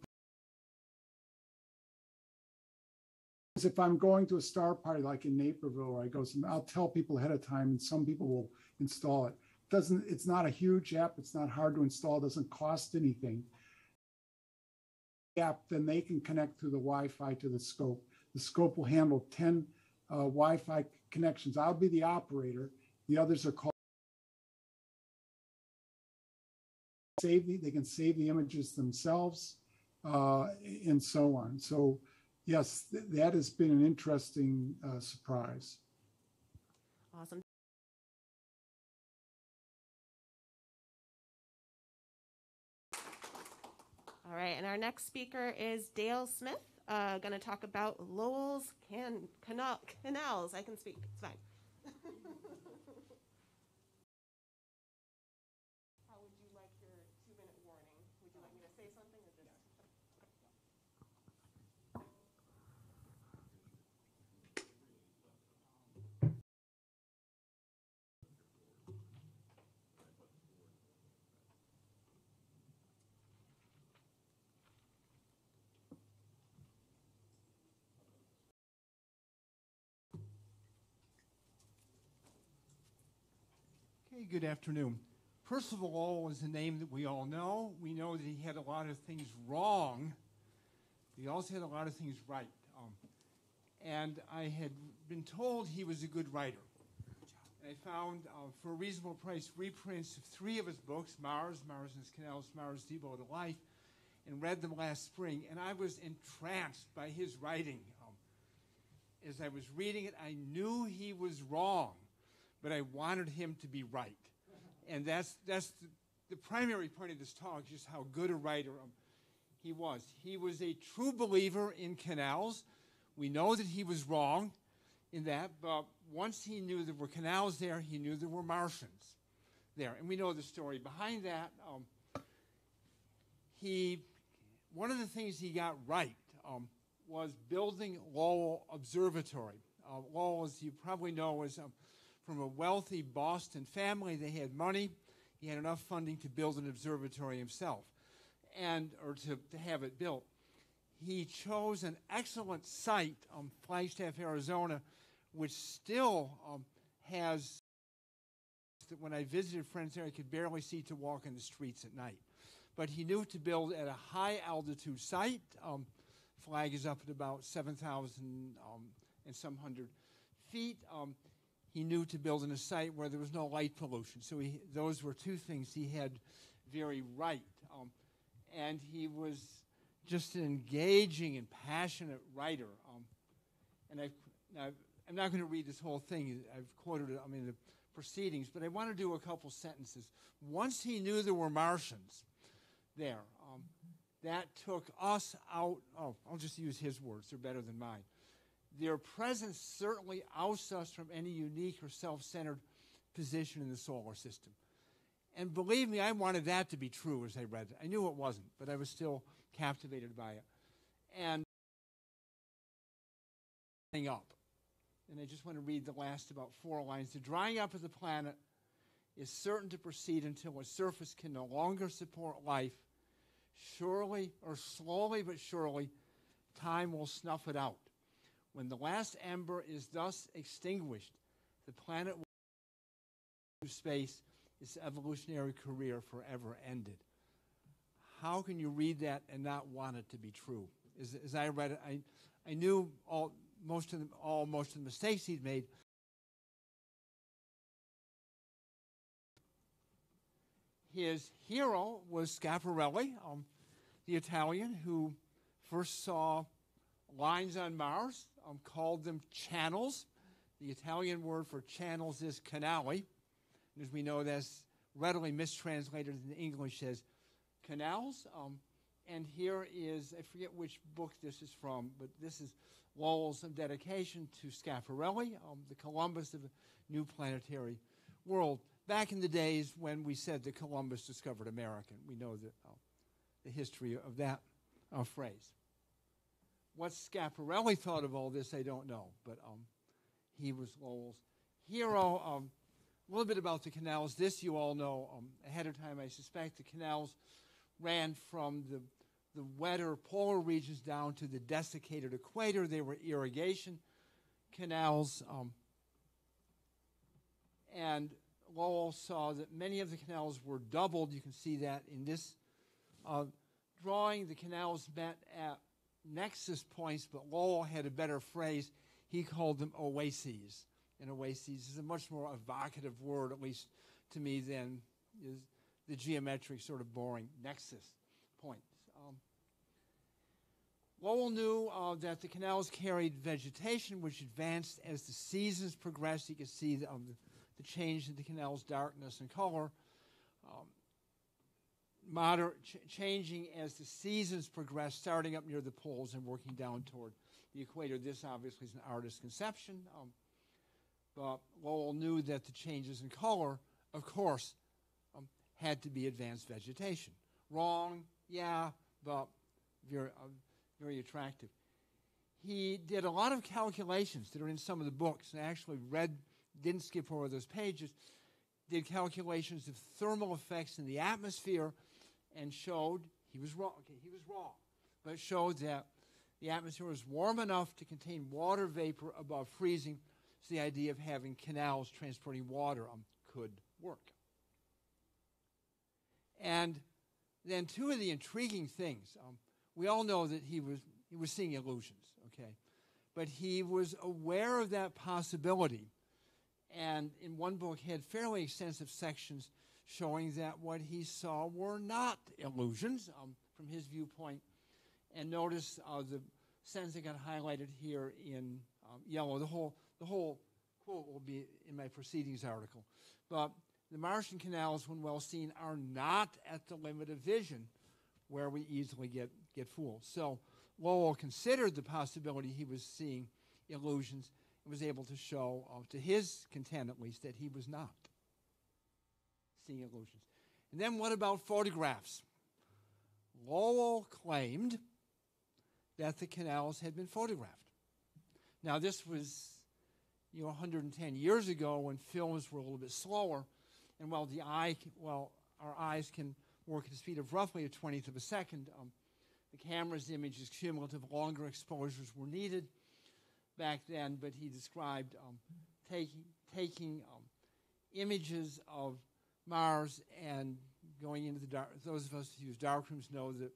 If I'm going to a star party like in Naperville, where I go, I'll tell people ahead of time, and some people will install it. Doesn't it's not a huge app. It's not hard to install. Doesn't cost anything. App, then they can connect through the Wi-Fi to the scope. The scope will handle 10 uh, Wi-Fi connections. I'll be the operator. The others are called. save the, they can save the images themselves uh, and so on. So yes, th- that has been an interesting uh, surprise.
Awesome. All right, and our next speaker is Dale Smith. uh, going to talk about Lowell's can, canal, canals. I can speak. It's fine. How would you like your two-minute warning? Would you like me to say something or just?
Okay, good afternoon. Percival is a name that we all know. We know that he had a lot of things wrong. He also had a lot of things right. Um, and I had been told he was a good writer. And I found, uh, for a reasonable price, reprints of three of his books Mars, Mars and his Canals, Mars as the Abode of Life, and read them last spring. And I was entranced by his writing. Um, as I was reading it, I knew he was wrong but I wanted him to be right. And that's, that's the, the primary point of this talk, just how good a writer um, he was. He was a true believer in canals. We know that he was wrong in that, but once he knew there were canals there, he knew there were Martians there. And we know the story behind that. Um, he, one of the things he got right um, was building Lowell Observatory. Uh, Lowell, as you probably know, was um, from a wealthy Boston family. They had money. He had enough funding to build an observatory himself and or to, to have it built. He chose an excellent site, um, Flagstaff, Arizona, which still um, has that when I visited friends there, I could barely see to walk in the streets at night. But he knew to build at a high altitude site. Um, flag is up at about 7,000 um, and some hundred feet. Um, he knew to build in a site where there was no light pollution. So he, those were two things he had very right. Um, and he was just an engaging and passionate writer. Um, and I've, now, I'm not going to read this whole thing. I've quoted it, I mean, the proceedings, but I want to do a couple sentences. Once he knew there were Martians there, um, that took us out. Oh, I'll just use his words, they're better than mine. Their presence certainly ousts us from any unique or self centered position in the solar system. And believe me, I wanted that to be true as I read it. I knew it wasn't, but I was still captivated by it. And up. And I just want to read the last about four lines. The drying up of the planet is certain to proceed until its surface can no longer support life. Surely, or slowly but surely, time will snuff it out. When the last ember is thus extinguished, the planet will to space, its evolutionary career forever ended. How can you read that and not want it to be true? As, as I read it, I, I knew all most of the, all most of the mistakes he'd made. His hero was Schiaparelli, um, the Italian who first saw lines on Mars, um, called them channels. The Italian word for channels is canali. As we know, that's readily mistranslated in English as canals. Um, and here is, I forget which book this is from, but this is Lowell's dedication to Schiaparelli, um, the Columbus of the new planetary world. Back in the days when we said that Columbus discovered America, we know the, uh, the history of that uh, phrase. What Schiaparelli thought of all this, I don't know, but um, he was Lowell's hero. Um, a little bit about the canals. This you all know um, ahead of time, I suspect. The canals ran from the, the wetter polar regions down to the desiccated equator. They were irrigation canals. Um, and Lowell saw that many of the canals were doubled. You can see that in this uh, drawing. The canals met at nexus points, but Lowell had a better phrase. He called them oases. And oases is a much more evocative word, at least to me, than is the geometric, sort of boring nexus points. Um, Lowell knew uh, that the canals carried vegetation, which advanced as the seasons progressed. You can see the, um, the change in the canal's darkness and color. Um, moder- ch- changing as the seasons progress, starting up near the poles and working down toward the equator. This obviously is an artist's conception. Um, but Lowell knew that the changes in color, of course, um, had to be advanced vegetation. Wrong, yeah, but very, uh, very attractive. He did a lot of calculations that are in some of the books, and I actually read, didn't skip over those pages, did calculations of thermal effects in the atmosphere and showed he was wrong. Okay, he was wrong, but showed that the atmosphere was warm enough to contain water vapor above freezing, so the idea of having canals transporting water um, could work. And then two of the intriguing things. Um, we all know that he was he was seeing illusions, okay, but he was aware of that possibility, and in one book he had fairly extensive sections showing that what he saw were not illusions um, from his viewpoint. And notice uh, the sentence that got highlighted here in um, yellow. The whole the whole quote will be in my proceedings article, but the Martian canals, when well seen, are not at the limit of vision where we easily get, get fooled. So Lowell considered the possibility he was seeing illusions and was able to show, uh, to his content at least, that he was not seeing illusions. And then what about photographs? Lowell claimed that the canals had been photographed. Now, this was you know 110 years ago when films were a little bit slower and while the eye, well, our eyes can work at a speed of roughly a twentieth of a second, um, the camera's image is cumulative. Longer exposures were needed back then, but he described um, taking taking um, images of Mars and going into the dark. Those of us who use darkrooms know that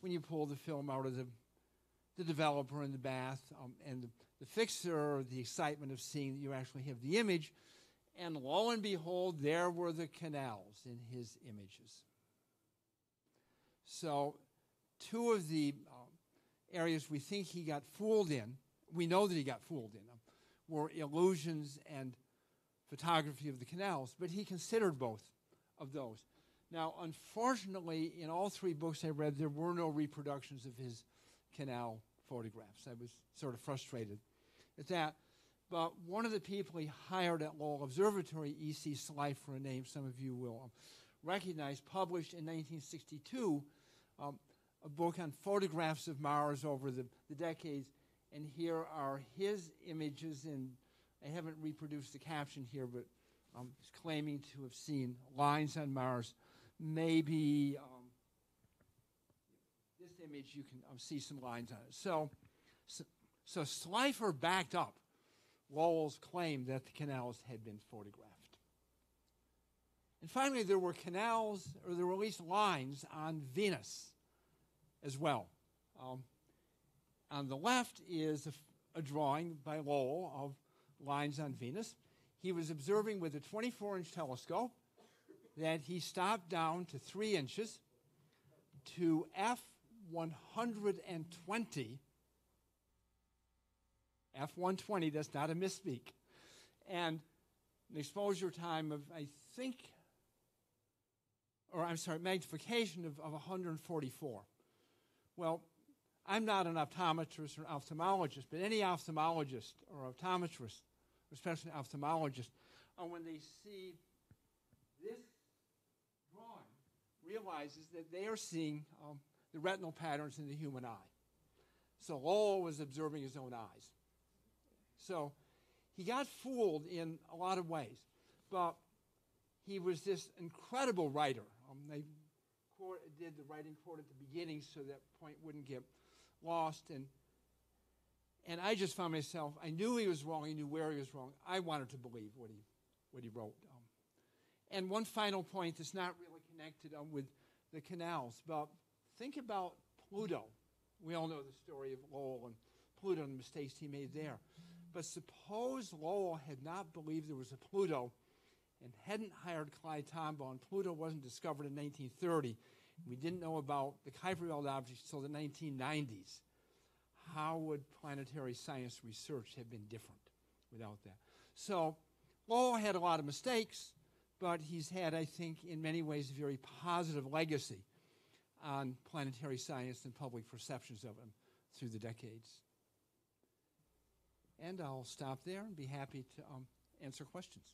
when you pull the film out of the the developer in the bath um, and the, the fixer, the excitement of seeing that you actually have the image and lo and behold, there were the canals in his images. So, two of the um, areas we think he got fooled in, we know that he got fooled in them, were illusions and photography of the canals, but he considered both of those. Now, unfortunately, in all three books I read, there were no reproductions of his canal photographs. I was sort of frustrated at that. But one of the people he hired at Lowell Observatory, E.C. Slipher, a name some of you will um, recognize, published in 1962 um, a book on photographs of Mars over the, the decades. And here are his images, and I haven't reproduced the caption here, but um, he's claiming to have seen lines on Mars. Maybe um, this image, you can um, see some lines on it. So, so, so Slipher backed up Lowell's claim that the canals had been photographed. And finally, there were canals, or there were at least lines on Venus as well. Um, on the left is a, a, drawing by Lowell of lines on Venus. He was observing with a 24 inch telescope that he stopped down to three inches to F120 F120, that's not a misspeak. And an exposure time of, I think, or I'm sorry, magnification of, of 144. Well, I'm not an optometrist or ophthalmologist, but any ophthalmologist or optometrist, especially an ophthalmologist, uh, when they see this drawing, realizes that they are seeing um, the retinal patterns in the human eye. So Lowell was observing his own eyes. So he got fooled in a lot of ways. But he was this incredible writer. Um, they did the writing quote at the beginning so that point wouldn't get lost. And, and I just found myself, I knew he was wrong, I knew where he was wrong. I wanted to believe what he, what he wrote. Um, and one final point that's not really connected um, with the canals, but think about Pluto. We all know the story of Lowell and Pluto and the mistakes he made there. But suppose Lowell had not believed there was a Pluto and hadn't hired Clyde Tombaugh, and Pluto wasn't discovered in 1930. We didn't know about the Kuiper Belt objects until the 1990s. How would planetary science research have been different without that? So Lowell had a lot of mistakes, but he's had, I think, in many ways, a very positive legacy on planetary science and public perceptions of him through the decades. And I'll stop there and be happy to um, answer questions.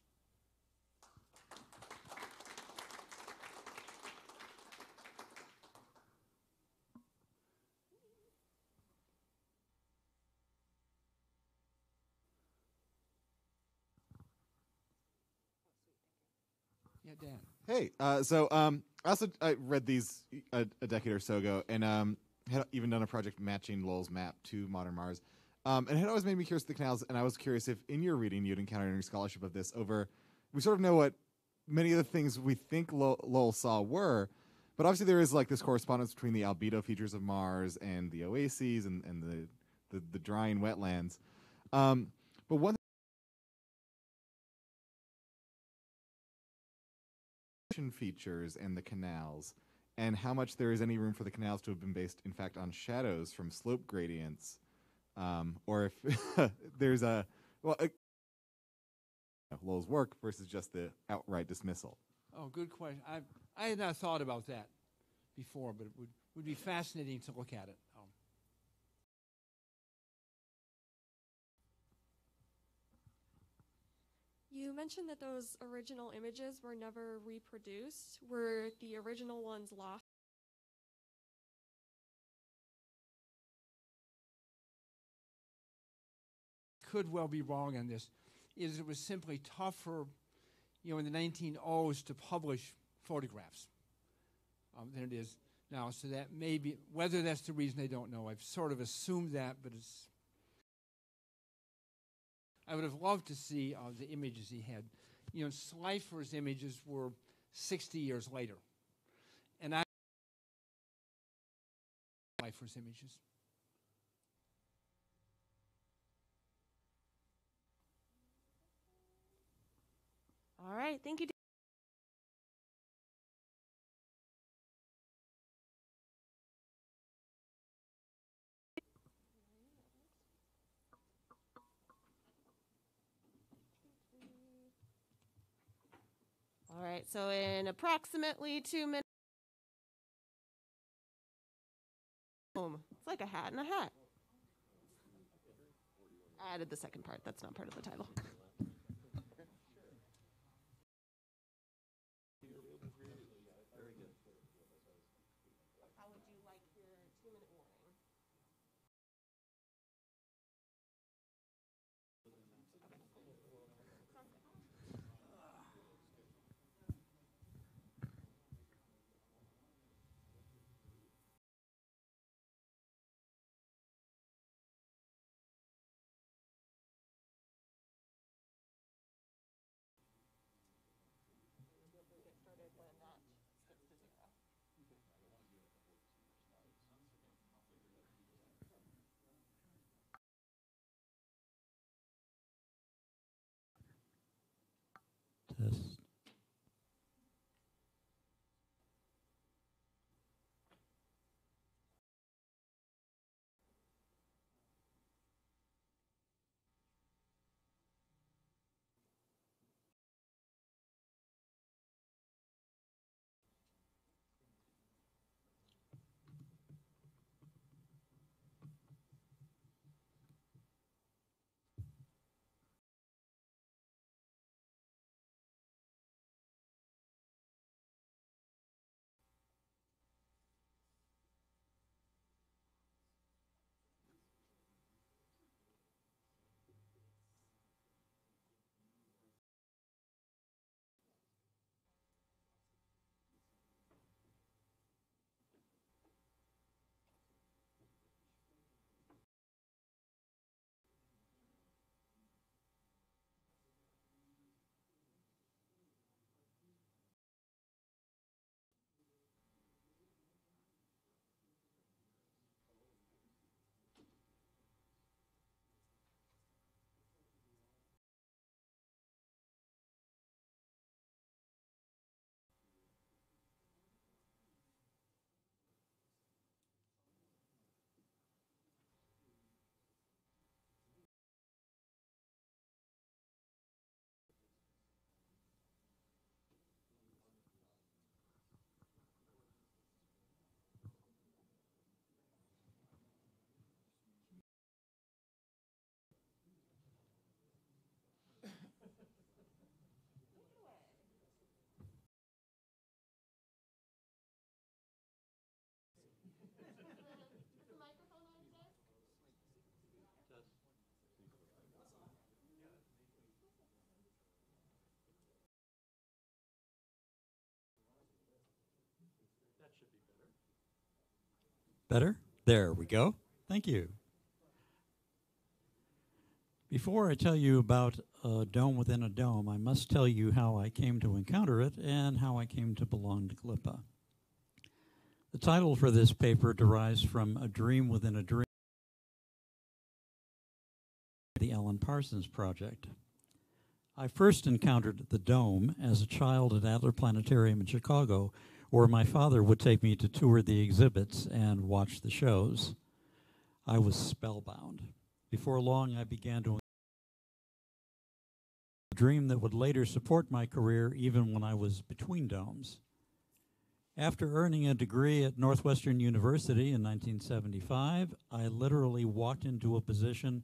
Yeah, Dan.
Hey, uh, so um, I also I read these a, a decade or so ago, and um, had even done a project matching Lowell's map to modern Mars, um, and it had always made me curious the canals. And I was curious if in your reading you'd encountered any scholarship of this over. We sort of know what many of the things we think Low- Lowell saw were, but obviously there is like this correspondence between the albedo features of Mars and the oases and, and the, the the drying wetlands. Um, but one features and the canals and how much there is any room for the canals to have been based in fact on shadows from slope gradients um, or if (laughs) there's a well a, Lowell's work versus just the outright dismissal
Oh, good question. I I had not thought about that before, but it would, would be fascinating to look at it.
You mentioned that those original images were never reproduced. Were the original ones lost?
could well be wrong on this. Is it was simply tougher, you know, in the 1900s to publish photographs um, than it is now. So that may be whether that's the reason I don't know. I've sort of assumed that, but it's. I would have loved to see uh, the images he had. You know, Slipher's images were 60 years later, and I. Slipher's images.
All right, thank you. Right, so in approximately two minutes. It's like a hat and a hat. I added the second part. That's not part of the title. (laughs)
Better? There we go. Thank you. Before I tell you about a dome within a dome, I must tell you how I came to encounter it and how I came to belong to GLPA. The title for this paper derives from A Dream Within a Dream, the Alan Parsons Project. I first encountered the dome as a child at Adler Planetarium in Chicago, where my father would take me to tour the exhibits and watch the shows. I was spellbound. Before long, I began to a dream that would later support my career even when I was between domes. After earning a degree at Northwestern University in 1975, I literally walked into a position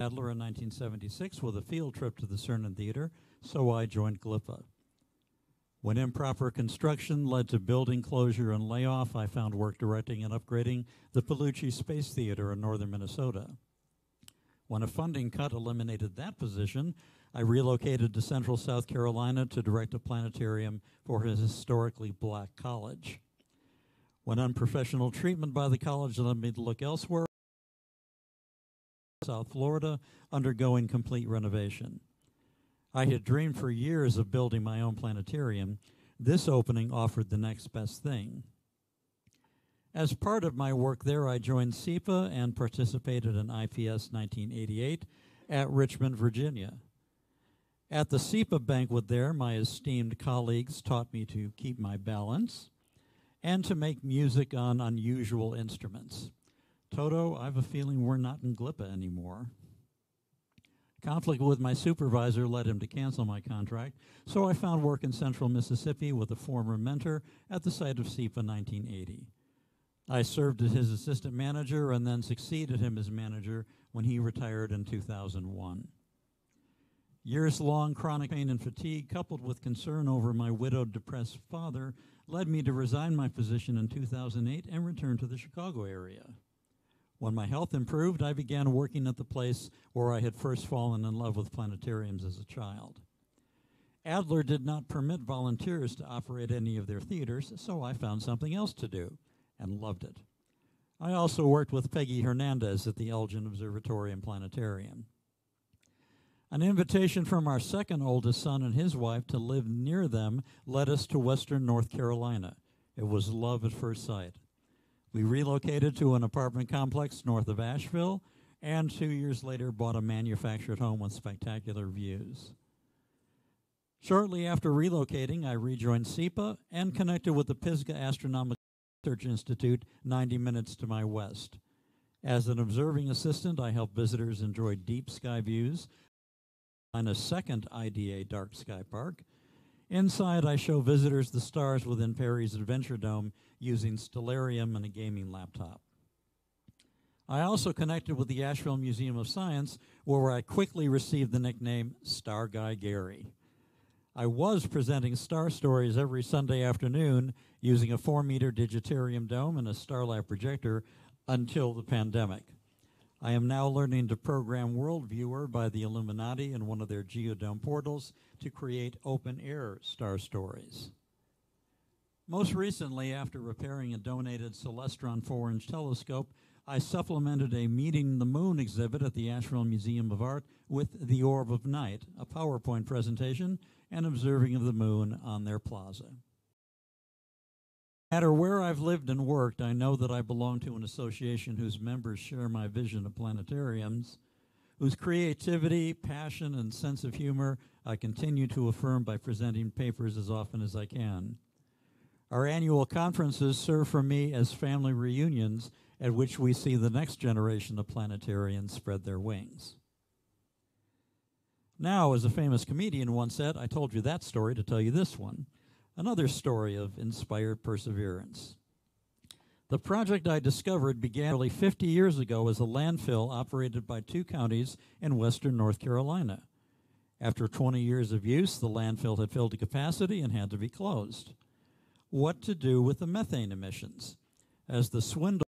Adler in 1976 with a field trip to the Cernan Theater, so I joined GLPA. When improper construction led to building closure and layoff, I found work directing and upgrading the Paulucci Space Theater in northern Minnesota. When a funding cut eliminated that position, I relocated to central South Carolina to direct a planetarium for his historically black college. When unprofessional treatment by the college led me to look elsewhere, South Florida, undergoing complete renovation. I had dreamed for years of building my own planetarium. This opening offered the next best thing. As part of my work there, I joined SEPA and participated in IPS 1988 at Richmond, Virginia. At the SEPA banquet there, my esteemed colleagues taught me to keep my balance and to make music on unusual instruments. Toto, I have a feeling we're not in GLPA anymore. Conflict with my supervisor led him to cancel my contract, so I found work in central Mississippi with a former mentor at the site of SEPA 1980. I served as his assistant manager and then succeeded him as manager when he retired in 2001. Years long chronic pain and fatigue, coupled with concern over my widowed, depressed father, led me to resign my position in 2008 and return to the Chicago area. When my health improved, I began working at the place where I had first fallen in love with planetariums as a child. Adler did not permit volunteers to operate any of their theaters, so I found something else to do and loved it. I also worked with Peggy Hernandez at the Elgin Observatory and Planetarium. An invitation from our second oldest son and his wife to live near them led us to western North Carolina. It was love at first sight. We relocated to an apartment complex north of Asheville, and two years later bought a manufactured home with spectacular views. Shortly after relocating, I rejoined SEPA and connected with the Pisgah Astronomical Research Institute 90 minutes to my west. As an observing assistant, I helped visitors enjoy deep sky views on a second IDA dark sky park. Inside, I show visitors the stars within Perry's Adventure Dome using Stellarium and a gaming laptop. I also connected with the Asheville Museum of Science, where I quickly received the nickname Star Guy Gary. I was presenting star stories every Sunday afternoon using a four meter Digitarium dome and a Starlight projector until the pandemic. I am now learning to program Worldviewer by the Elumenati in one of their Geodome portals to create open air star stories. Most recently, after repairing a donated Celestron 4 inch telescope, I supplemented a Meeting the Moon exhibit at the Asheville Museum of Art with The Orb of Night, a PowerPoint presentation, and observing of the moon on their plaza. No matter where I've lived and worked, I know that I belong to an association whose members share my vision of planetariums, whose creativity, passion, and sense of humor I continue to affirm by presenting papers as often as I can. Our annual conferences serve for me as family reunions at which we see the next generation of planetarians spread their wings. Now, as a famous comedian once said, I told you that story to tell you this one another story of inspired perseverance. The project I discovered began nearly 50 years ago as a landfill operated by two counties in western North Carolina. After 20 years of use, the landfill had filled to capacity and had to be closed. What to do with the methane emissions? As the swindle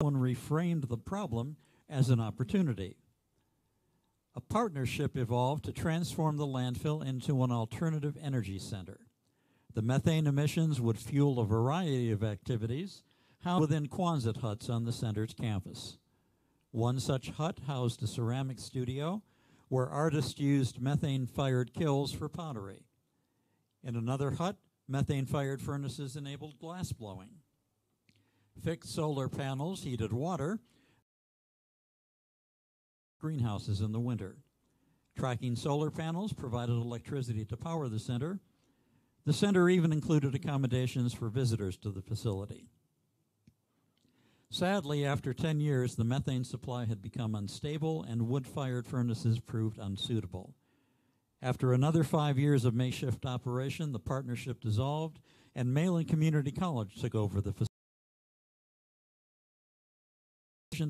one reframed the problem as an opportunity. A partnership evolved to transform the landfill into an alternative energy center. The methane emissions would fuel a variety of activities housed within Quonset huts on the center's campus. One such hut housed a ceramic studio where artists used methane fired kilns for pottery. In another hut, methane fired furnaces enabled glass blowing. Fixed solar panels heated water, greenhouses in the winter. Tracking solar panels provided electricity to power the center. The center even included accommodations for visitors to the facility. Sadly, after 10 years, the methane supply had become unstable and wood fired furnaces proved unsuitable. After another five years of makeshift operation, the partnership dissolved and Mayland Community College took over the facility.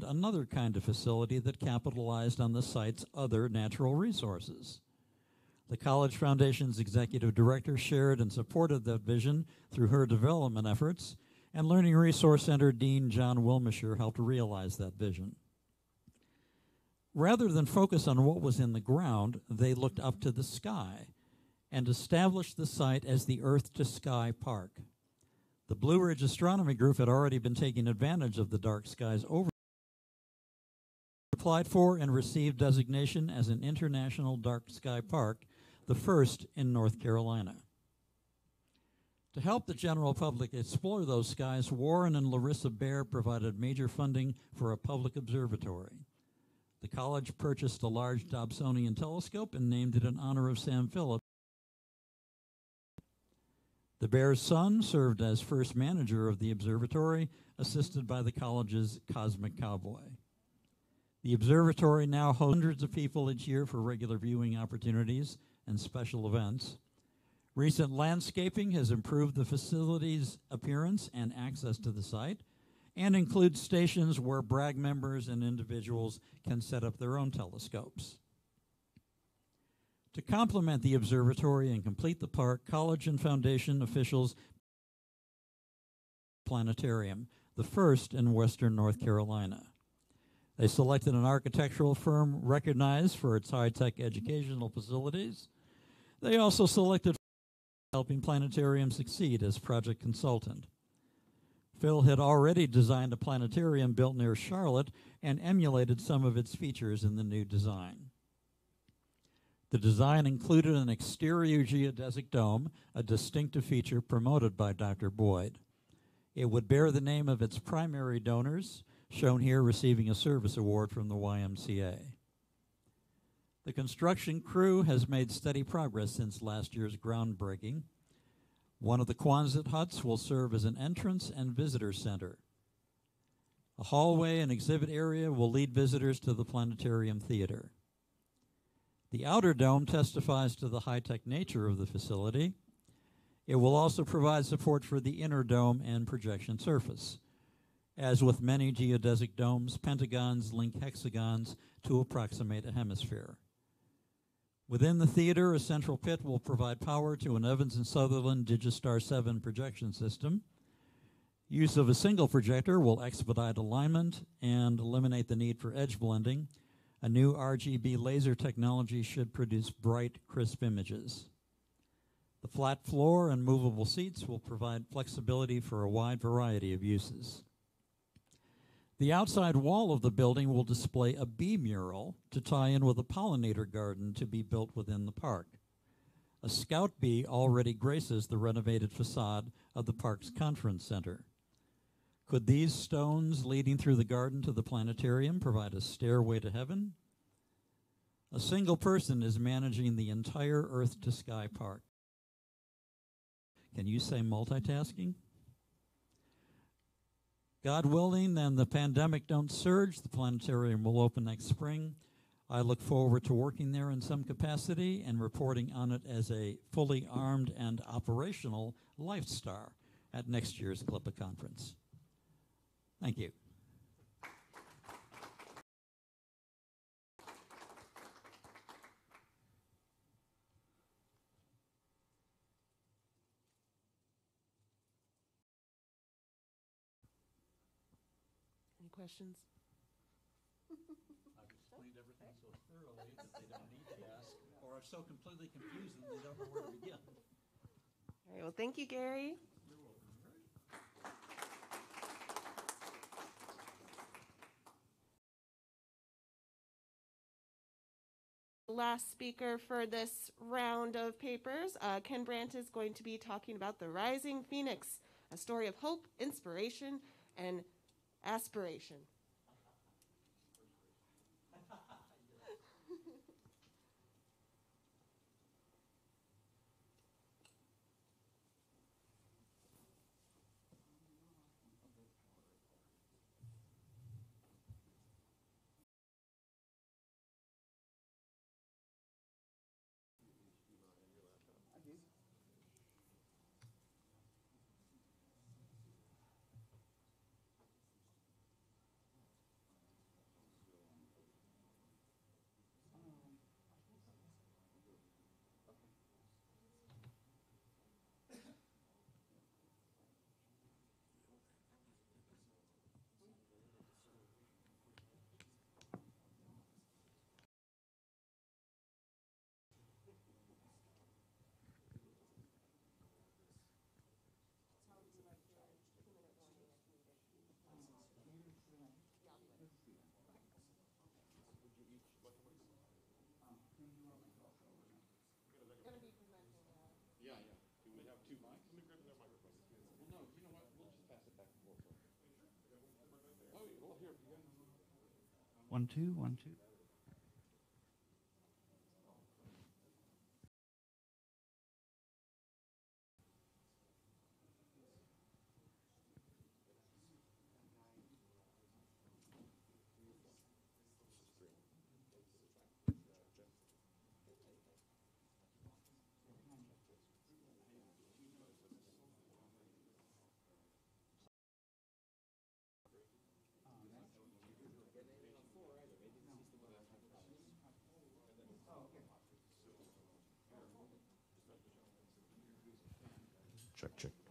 Another kind of facility that capitalized on the site's other natural resources. The College Foundation's executive director shared and supported that vision through her development efforts, and Learning Resource Center Dean John Wilmisher helped realize that vision. Rather than focus on what was in the ground, they looked up to the sky and established the site as the Earth to Sky Park. The Blue Ridge Astronomy Group had already been taking advantage of the dark skies over applied for and received designation as an international dark sky park, the first in North Carolina. To help the general public explore those skies, Warren and Larissa Bare provided major funding for a public observatory. The college purchased a large Dobsonian telescope and named it in honor of Sam Phillips. The Bare's son served as first manager of the observatory, assisted by the college's cosmic cowboy. The observatory now hosts hundreds of people each year for regular viewing opportunities and special events. Recent landscaping has improved the facility's appearance and access to the site and includes stations where BRAG members and individuals can set up their own telescopes. To complement the observatory and complete the park, college and foundation officials planetarium, the first in western North Carolina. They selected an architectural firm recognized for its high-tech educational facilities. They also selected helping planetarium succeed as project consultant. Phil had already designed a planetarium built near Charlotte and emulated some of its features in the new design. The design included an exterior geodesic dome, a distinctive feature promoted by Dr. Boyd. It would bear the name of its primary donors, shown here receiving a service award from the YMCA. The construction crew has made steady progress since last year's groundbreaking. One of the Quonset huts will serve as an entrance and visitor center. A hallway and exhibit area will lead visitors to the planetarium theater. The outer dome testifies to the high tech nature of the facility. It will also provide support for the inner dome and projection surface. As with many geodesic domes, pentagons link hexagons to approximate a hemisphere. Within the theater, a central pit will provide power to an Evans and Sutherland Digistar 7 projection system. Use of a single projector will expedite alignment and eliminate the need for edge blending. A new RGB laser technology should produce bright, crisp images. The flat floor and movable seats will provide flexibility for a wide variety of uses. The outside wall of the building will display a bee mural to tie in with a pollinator garden to be built within the park. A scout bee already graces the renovated facade of the park's conference center. Could these stones leading through the garden to the planetarium provide a stairway to heaven? A single person is managing the entire Earth to Sky Park. Can you say multitasking? God willing, and the pandemic don't surge, the planetarium will open next spring. I look forward to working there in some capacity and reporting on it as a fully armed and operational Life Star at next year's GLPA conference. Thank you.
Any questions?
I've explained everything so thoroughly that they don't need to ask, or are so completely confused that they don't know where to begin.
All right, well, thank you, Gary. Last speaker for this round of papers, uh, Ken Brandt is going to be talking about the Rising Phoenix, a story of hope, inspiration, and aspiration.
Yeah, yeah. Do we have two mics? Let me grab their microphone. Well, no, you know what? We'll just pass it back and forth. Oh, well, here, you guys.
One, two, one, two.
Check.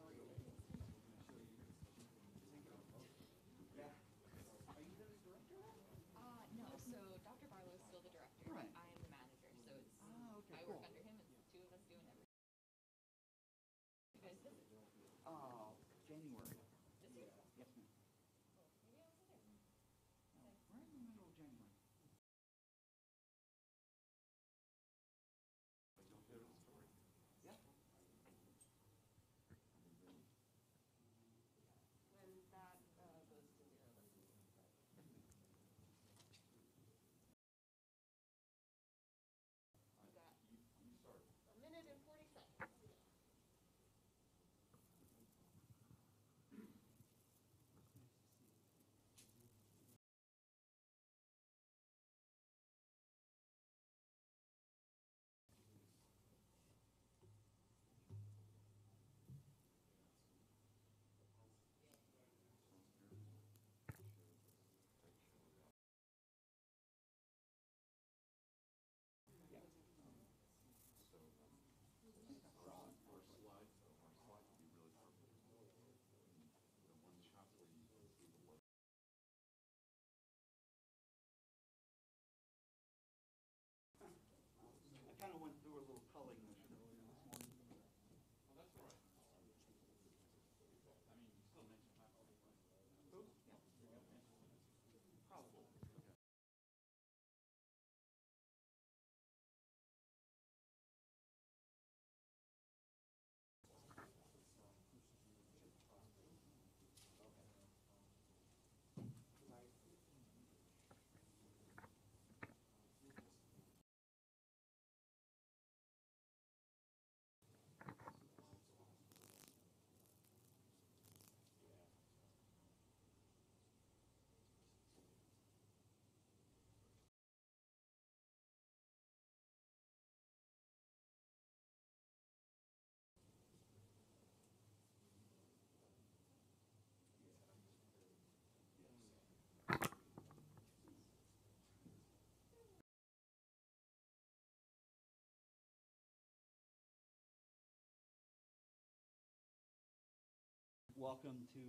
Welcome to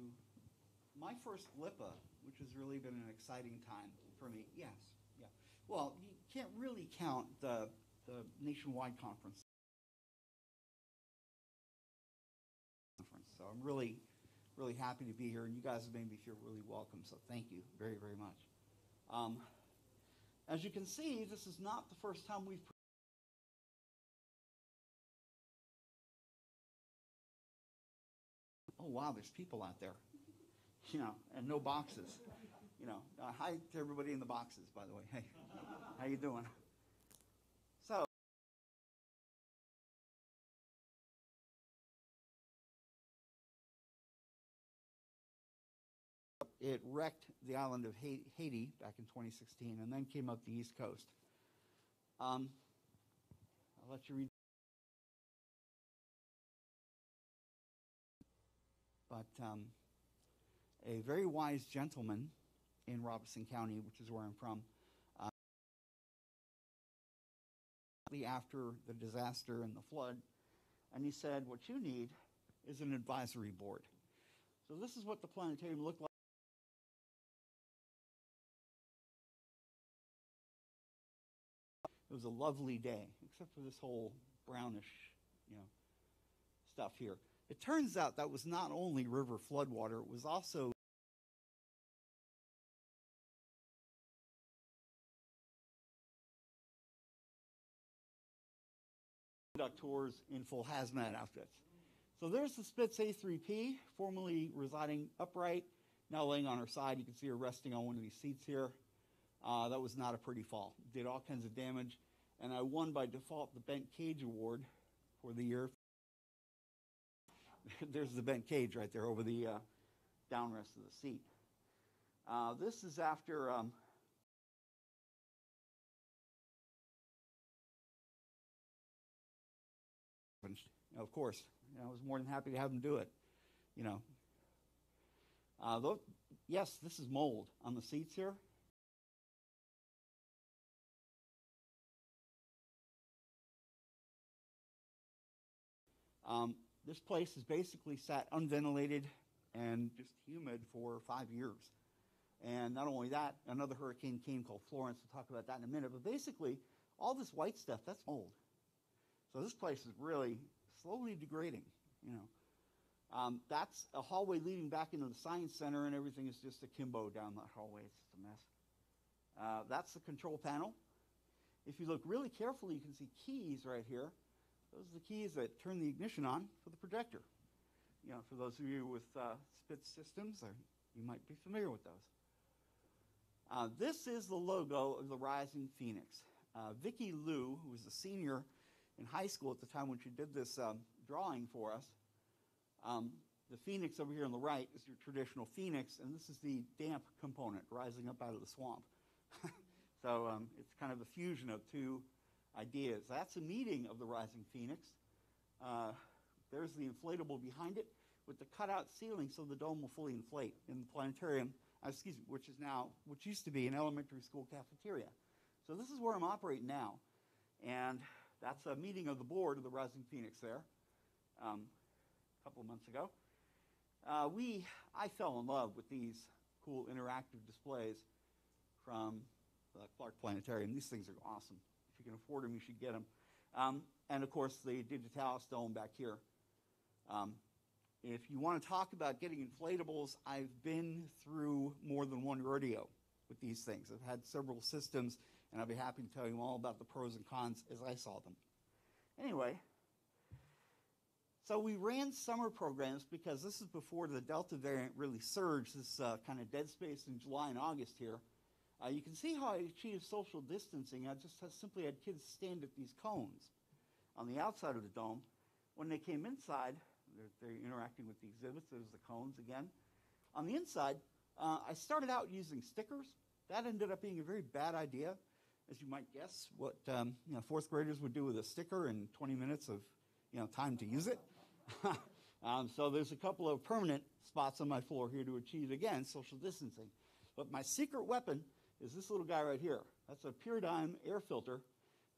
my first GLPA, which has really been an exciting time for me. Yes, yeah. Well, you can't really count the the nationwide conference. So I'm really, really happy to be here, and you guys have made me feel really welcome. So thank you very, very much. Um, as you can see, this is not the first time we've. Oh wow, there's people out there, (laughs) you know, and no boxes. You know, uh, hi to everybody in the boxes, by the way. Hey, (laughs) how you doing? So. It wrecked the island of Haiti back in 2016 and then came up the East Coast. Um, I'll let you read. But um, a very wise gentleman in Robeson County, which is where I'm from, uh, after the disaster and the flood, and he said, What you need is an advisory board. So, this is what the planetarium looked like. It was a lovely day, except for this whole brownish, you know, stuff here. It turns out that was not only river floodwater, it was also conductors in full hazmat outfits. So there's the Spitz A3P, formerly residing upright, now laying on her side. You can see her resting on one of these seats here. Uh, that was not a pretty fall. Did all kinds of damage. And I won by default the Bent Cage Award for the year. (laughs) There's the bent cage right there over the uh, downrest of the seat. Uh, this is after um, of course, you know, I was more than happy to have them do it. You know, uh, though, yes, this is mold on the seats here. Um, this place has basically sat unventilated and just humid for five years. And not only that, another hurricane came called Florence. We'll talk about that in a minute. But basically, all this white stuff, that's mold. So this place is really slowly degrading, you know. Um, that's a hallway leading back into the science center, and everything is just akimbo down that hallway. It's just a mess. Uh, that's the control panel. If you look really carefully, you can see keys right here. Those are the keys that turn the ignition on for the projector. You know, for those of you with uh, Spitz systems, you might be familiar with those. Uh, this is the logo of the Rising Phoenix. Uh, Vicki Liu, who was a senior in high school at the time when she did this um, drawing for us, um, the phoenix over here on the right is your traditional phoenix, and this is the damp component rising up out of the swamp. (laughs) so um, it's kind of a fusion of two ideas. That's a meeting of the Rising Phoenix. Uh, there's the inflatable behind it with the cutout ceiling so the dome will fully inflate in the planetarium, uh, excuse me, which is now, which used to be an elementary school cafeteria. So this is where I'm operating now. And that's a meeting of the board of the Rising Phoenix there um, a couple of months ago. Uh, we, I fell in love with these cool interactive displays from the Clark Planetarium. These things are awesome. If you can afford them, you should get them. Um, and of course, the Digitalis Dome back here. Um, if you want to talk about getting inflatables, I've been through more than one rodeo with these things. I've had several systems, and I'll be happy to tell you all about the pros and cons as I saw them. Anyway, so we ran summer programs because this is before the Delta variant really surged, this uh, kind of dead space in July and August here. Uh, you can see how I achieved social distancing. I just simply had kids stand at these cones on the outside of the dome. When they came inside, they're, they're interacting with the exhibits. There's the cones again. On the inside, uh, I started out using stickers. That ended up being a very bad idea, as you might guess. What um, you know, fourth graders would do with a sticker in 20 minutes of you know time to use it. (laughs) um, so there's a couple of permanent spots on my floor here to achieve again social distancing. But my secret weapon is this little guy right here. That's a Pyridime air filter,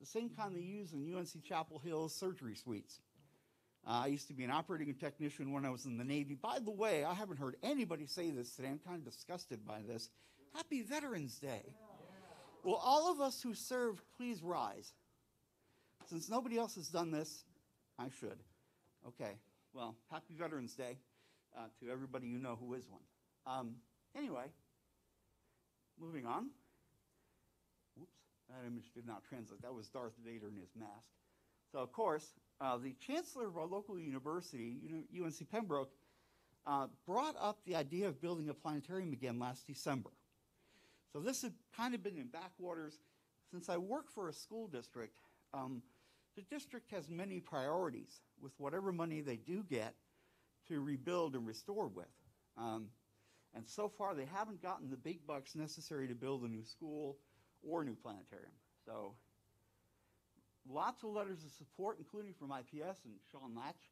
the same kind they use in UNC Chapel Hill's surgery suites. Uh, I used to be an operating technician when I was in the Navy. By the way, I haven't heard anybody say this today. I'm kind of disgusted by this. Happy Veterans Day. Will all of us who served please rise? Since nobody else has done this, I should. Okay, well, happy Veterans Day uh, to everybody you know who is one. Um, anyway, moving on. Whoops, that image did not translate. That was Darth Vader in his mask. So, of course, uh, the chancellor of our local university, UNC Pembroke, uh, brought up the idea of building a planetarium again last December. So this had kind of been in backwaters. Since I work for a school district, um, the district has many priorities with whatever money they do get to rebuild and restore with. Um, and so far, they haven't gotten the big bucks necessary to build a new school or new planetarium. So lots of letters of support, including from IPS and Shawn Laatsch,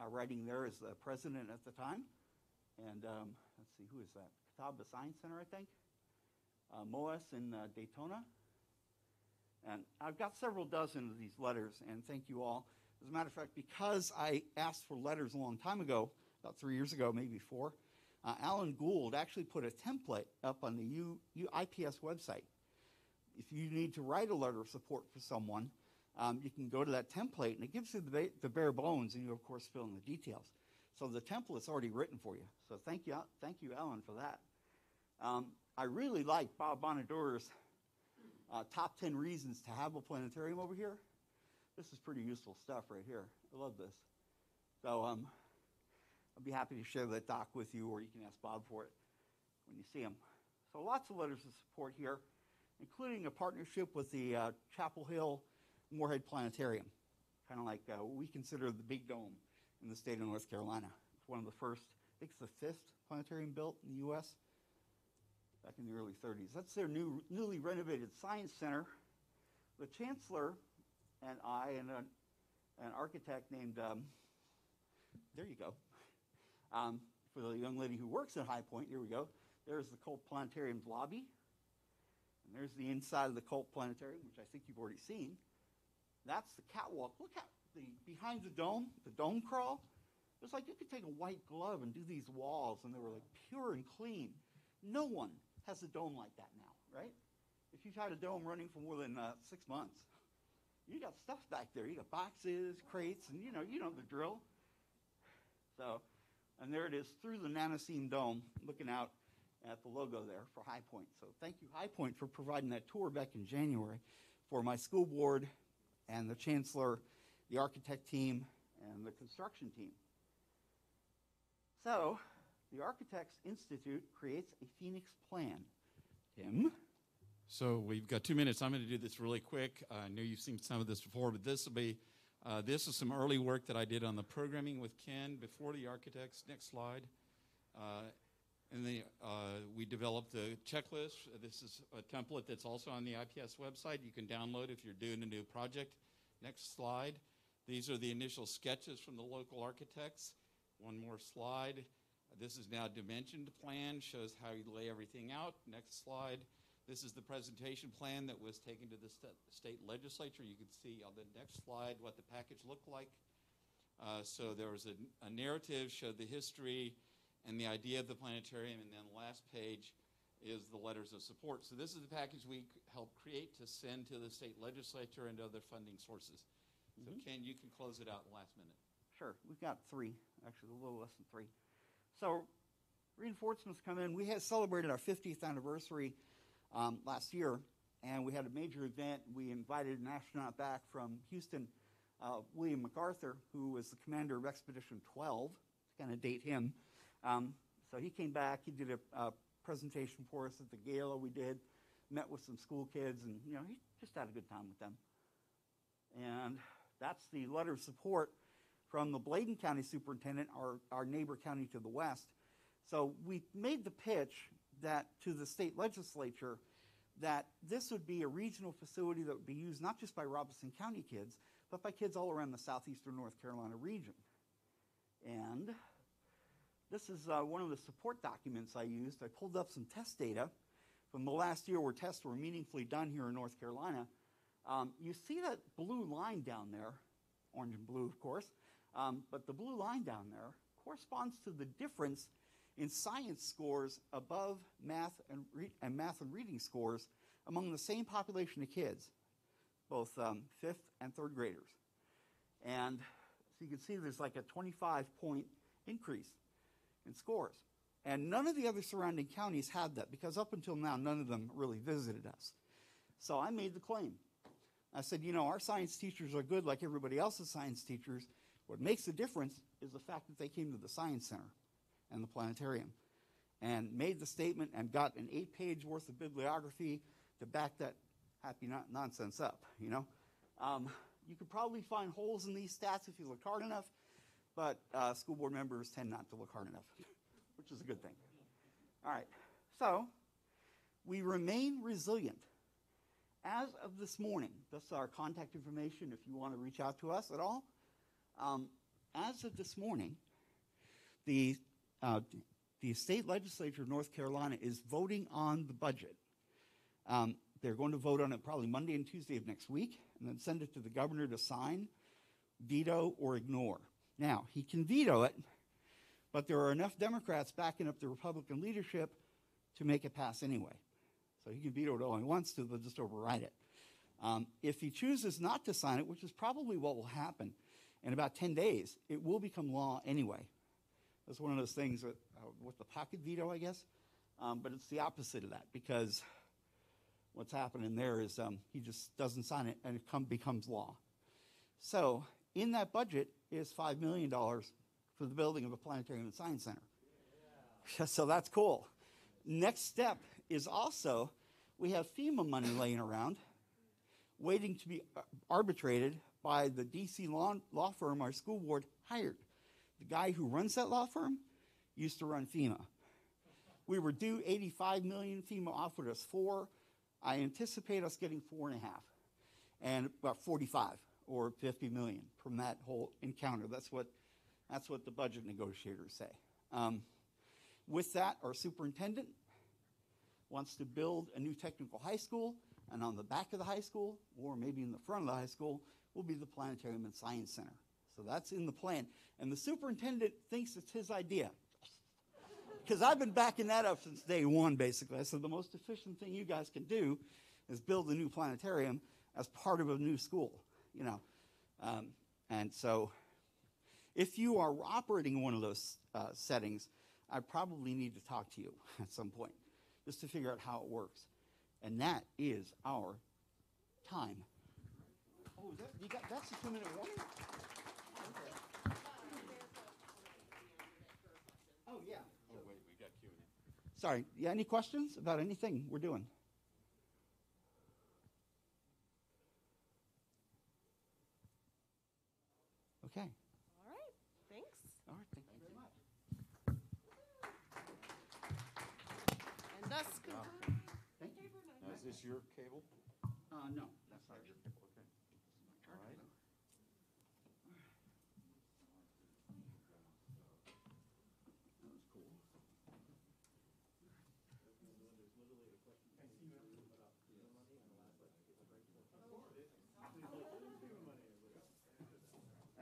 uh, writing there as the president at the time. And um, let's see, who is that? Catawba Science Center, I think. Uh, MOAS in uh, Daytona. And I've got several dozen of these letters, and thank you all. As a matter of fact, because I asked for letters a long time ago, about three years ago, maybe four, uh, Alan Gould actually put a template up on the U, U, IPS website. If you need to write a letter of support for someone, um, you can go to that template, and it gives you the, ba- the bare bones, and you, of course, fill in the details. So the template's already written for you. So thank you, thank you, Alan, for that. Um, I really like Bob Bonadurer's uh, top 10 reasons to have a planetarium over here. This is pretty useful stuff right here. I love this. So um, I'll be happy to share that doc with you, or you can ask Bob for it when you see him. So lots of letters of support here, including a partnership with the uh, Chapel Hill Morehead Planetarium, kind of like uh, we consider the big dome in the state of North Carolina. It's one of the first, I think it's the fifth planetarium built in the U.S. back in the early 30s. That's their new, newly renovated science center. The chancellor and I and an, an architect named, um, there you go, um, for the young lady who works at High Point, here we go. There's the Culp Planetarium's lobby. And there's the inside of the Culp Planetarium, which I think you've already seen. That's the catwalk. Look at the behind the dome, the dome crawl. It's like you could take a white glove and do these walls, and they were like pure and clean. No one has a dome like that now, right? If you've had a dome running for more than uh, six months, you got stuff back there. You got boxes, crates, and you know, you know the drill. So, and there it is through the Nanoseam Dome, looking out at the logo there for High Point. So thank you, High Point, for providing that tour back in January for my school board and the chancellor, the architect team, and the construction team. So, the Architects Institute creates a Phoenix plan. Tim?
So we've got two minutes. I'm going to do this really quick. I know you've seen some of this before, but this will be uh, this is some early work that I did on the programming with Ken before the architects. Next slide. Uh, and the, uh, we developed a checklist. This is a template that's also on the IPS website. You can download if you're doing a new project. Next slide. These are the initial sketches from the local architects. One more slide. This is now dimensioned plan, shows how you lay everything out. Next slide. This is the presentation plan that was taken to the st- state legislature. You can see on the next slide what the package looked like. Uh, so there was a, a narrative, showed the history and the idea of the planetarium, and then the last page is the letters of support. So this is the package we helped create to send to the state legislature and other funding sources. So
Mhm.
Ken, you can close it out in the last minute.
Sure. We've got three, actually, a little less than three. So, reinforcements come in. We had celebrated our 50th anniversary um, last year, and we had a major event. We invited an astronaut back from Houston, uh, William McArthur, who was the commander of Expedition 12, to kind of date him. Um, so he came back. He did a, a presentation for us at the gala. We did, met with some school kids, and you know, he just had a good time with them. And that's the letter of support from the Bladen County Superintendent, our, our neighbor county to the west. So we made the pitch that to the state legislature that this would be a regional facility that would be used not just by Robeson County kids, but by kids all around the southeastern North Carolina region. And this is uh, one of the support documents I used. I pulled up some test data from the last year where tests were meaningfully done here in North Carolina. Um, you see that blue line down there, orange and blue, of course. Um, but the blue line down there corresponds to the difference in science scores above math and, re- and math and reading scores among the same population of kids, both um, fifth and third graders. And so you can see there's like a 25 point increase in scores. And none of the other surrounding counties had that because up until now, none of them really visited us. So I made the claim. I said, you know, our science teachers are good like everybody else's science teachers. What makes the difference is the fact that they came to the Science Center and the planetarium and made the statement and got an eight page worth of bibliography to back that happy no- nonsense up, you know? Um, you could probably find holes in these stats if you looked hard enough, but uh, school board members tend not to look hard enough, (laughs) which is a good thing. All right, so we remain resilient. As of this morning, that's our contact information if you want to reach out to us at all. Um, as of this morning, the, uh, the state legislature of North Carolina is voting on the budget. Um, they're going to vote on it probably Monday and Tuesday of next week, and then send it to the governor to sign, veto, or ignore. Now, he can veto it, but there are enough Democrats backing up the Republican leadership to make it pass anyway. So he can veto it all he wants to, they'll just override it. Um, if he chooses not to sign it, which is probably what will happen in about 10 days, it will become law anyway. That's one of those things that, uh, with the pocket veto, I guess. Um, but it's the opposite of that because what's happening there is um, he just doesn't sign it and it come, becomes law. So in that budget is $5 million for the building of a planetarium and science center. (laughs) so that's cool. Next step is also we have FEMA money laying around waiting to be uh, arbitrated by the DC law, law firm our school board hired. The guy who runs that law firm used to run FEMA. We were due 85 million. FEMA offered us four. I anticipate us getting four and a half, and about 45 or 50 million from that whole encounter. That's what that's what the budget negotiators say. Um, with that, our superintendent wants to build a new technical high school, and on the back of the high school, or maybe in the front of the high school, will be the planetarium and science center. So that's in the plan. And the superintendent thinks it's his idea. Because I've been backing that up since day one, basically. I said the most efficient thing you guys can do is build a new planetarium as part of a new school, you know. Um, and so if you are operating one of those uh, settings, I probably need to talk to you (laughs) at some point just to figure out how it works. And that is our time. Oh, that, got, that's a two minute warning? Okay. Oh, yeah.
Oh, wait, we got Q and A.
Sorry. Yeah, any questions about anything we're doing? Okay.
All right, thanks.
All right, thank you very much.
And thus concludes.
Thank you.
Now, is this your cable?
Uh, no, that's ours.
Okay. All right.
That was cool.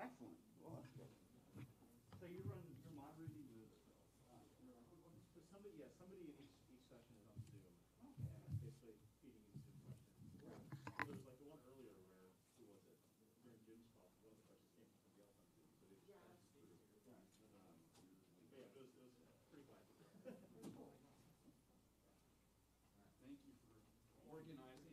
Excellent. Well, that's good. So you run, you're moderating the, uh,
So somebody, yeah, somebody in each, each session is on Zoom, and basically feeding into questions. So there's like the one earlier where, who was it? During Jim's talk, one of the questions came from somebody else on Zoom, so they just. Yeah. Um, but yeah, it was, it was pretty quiet.
Thank you for organizing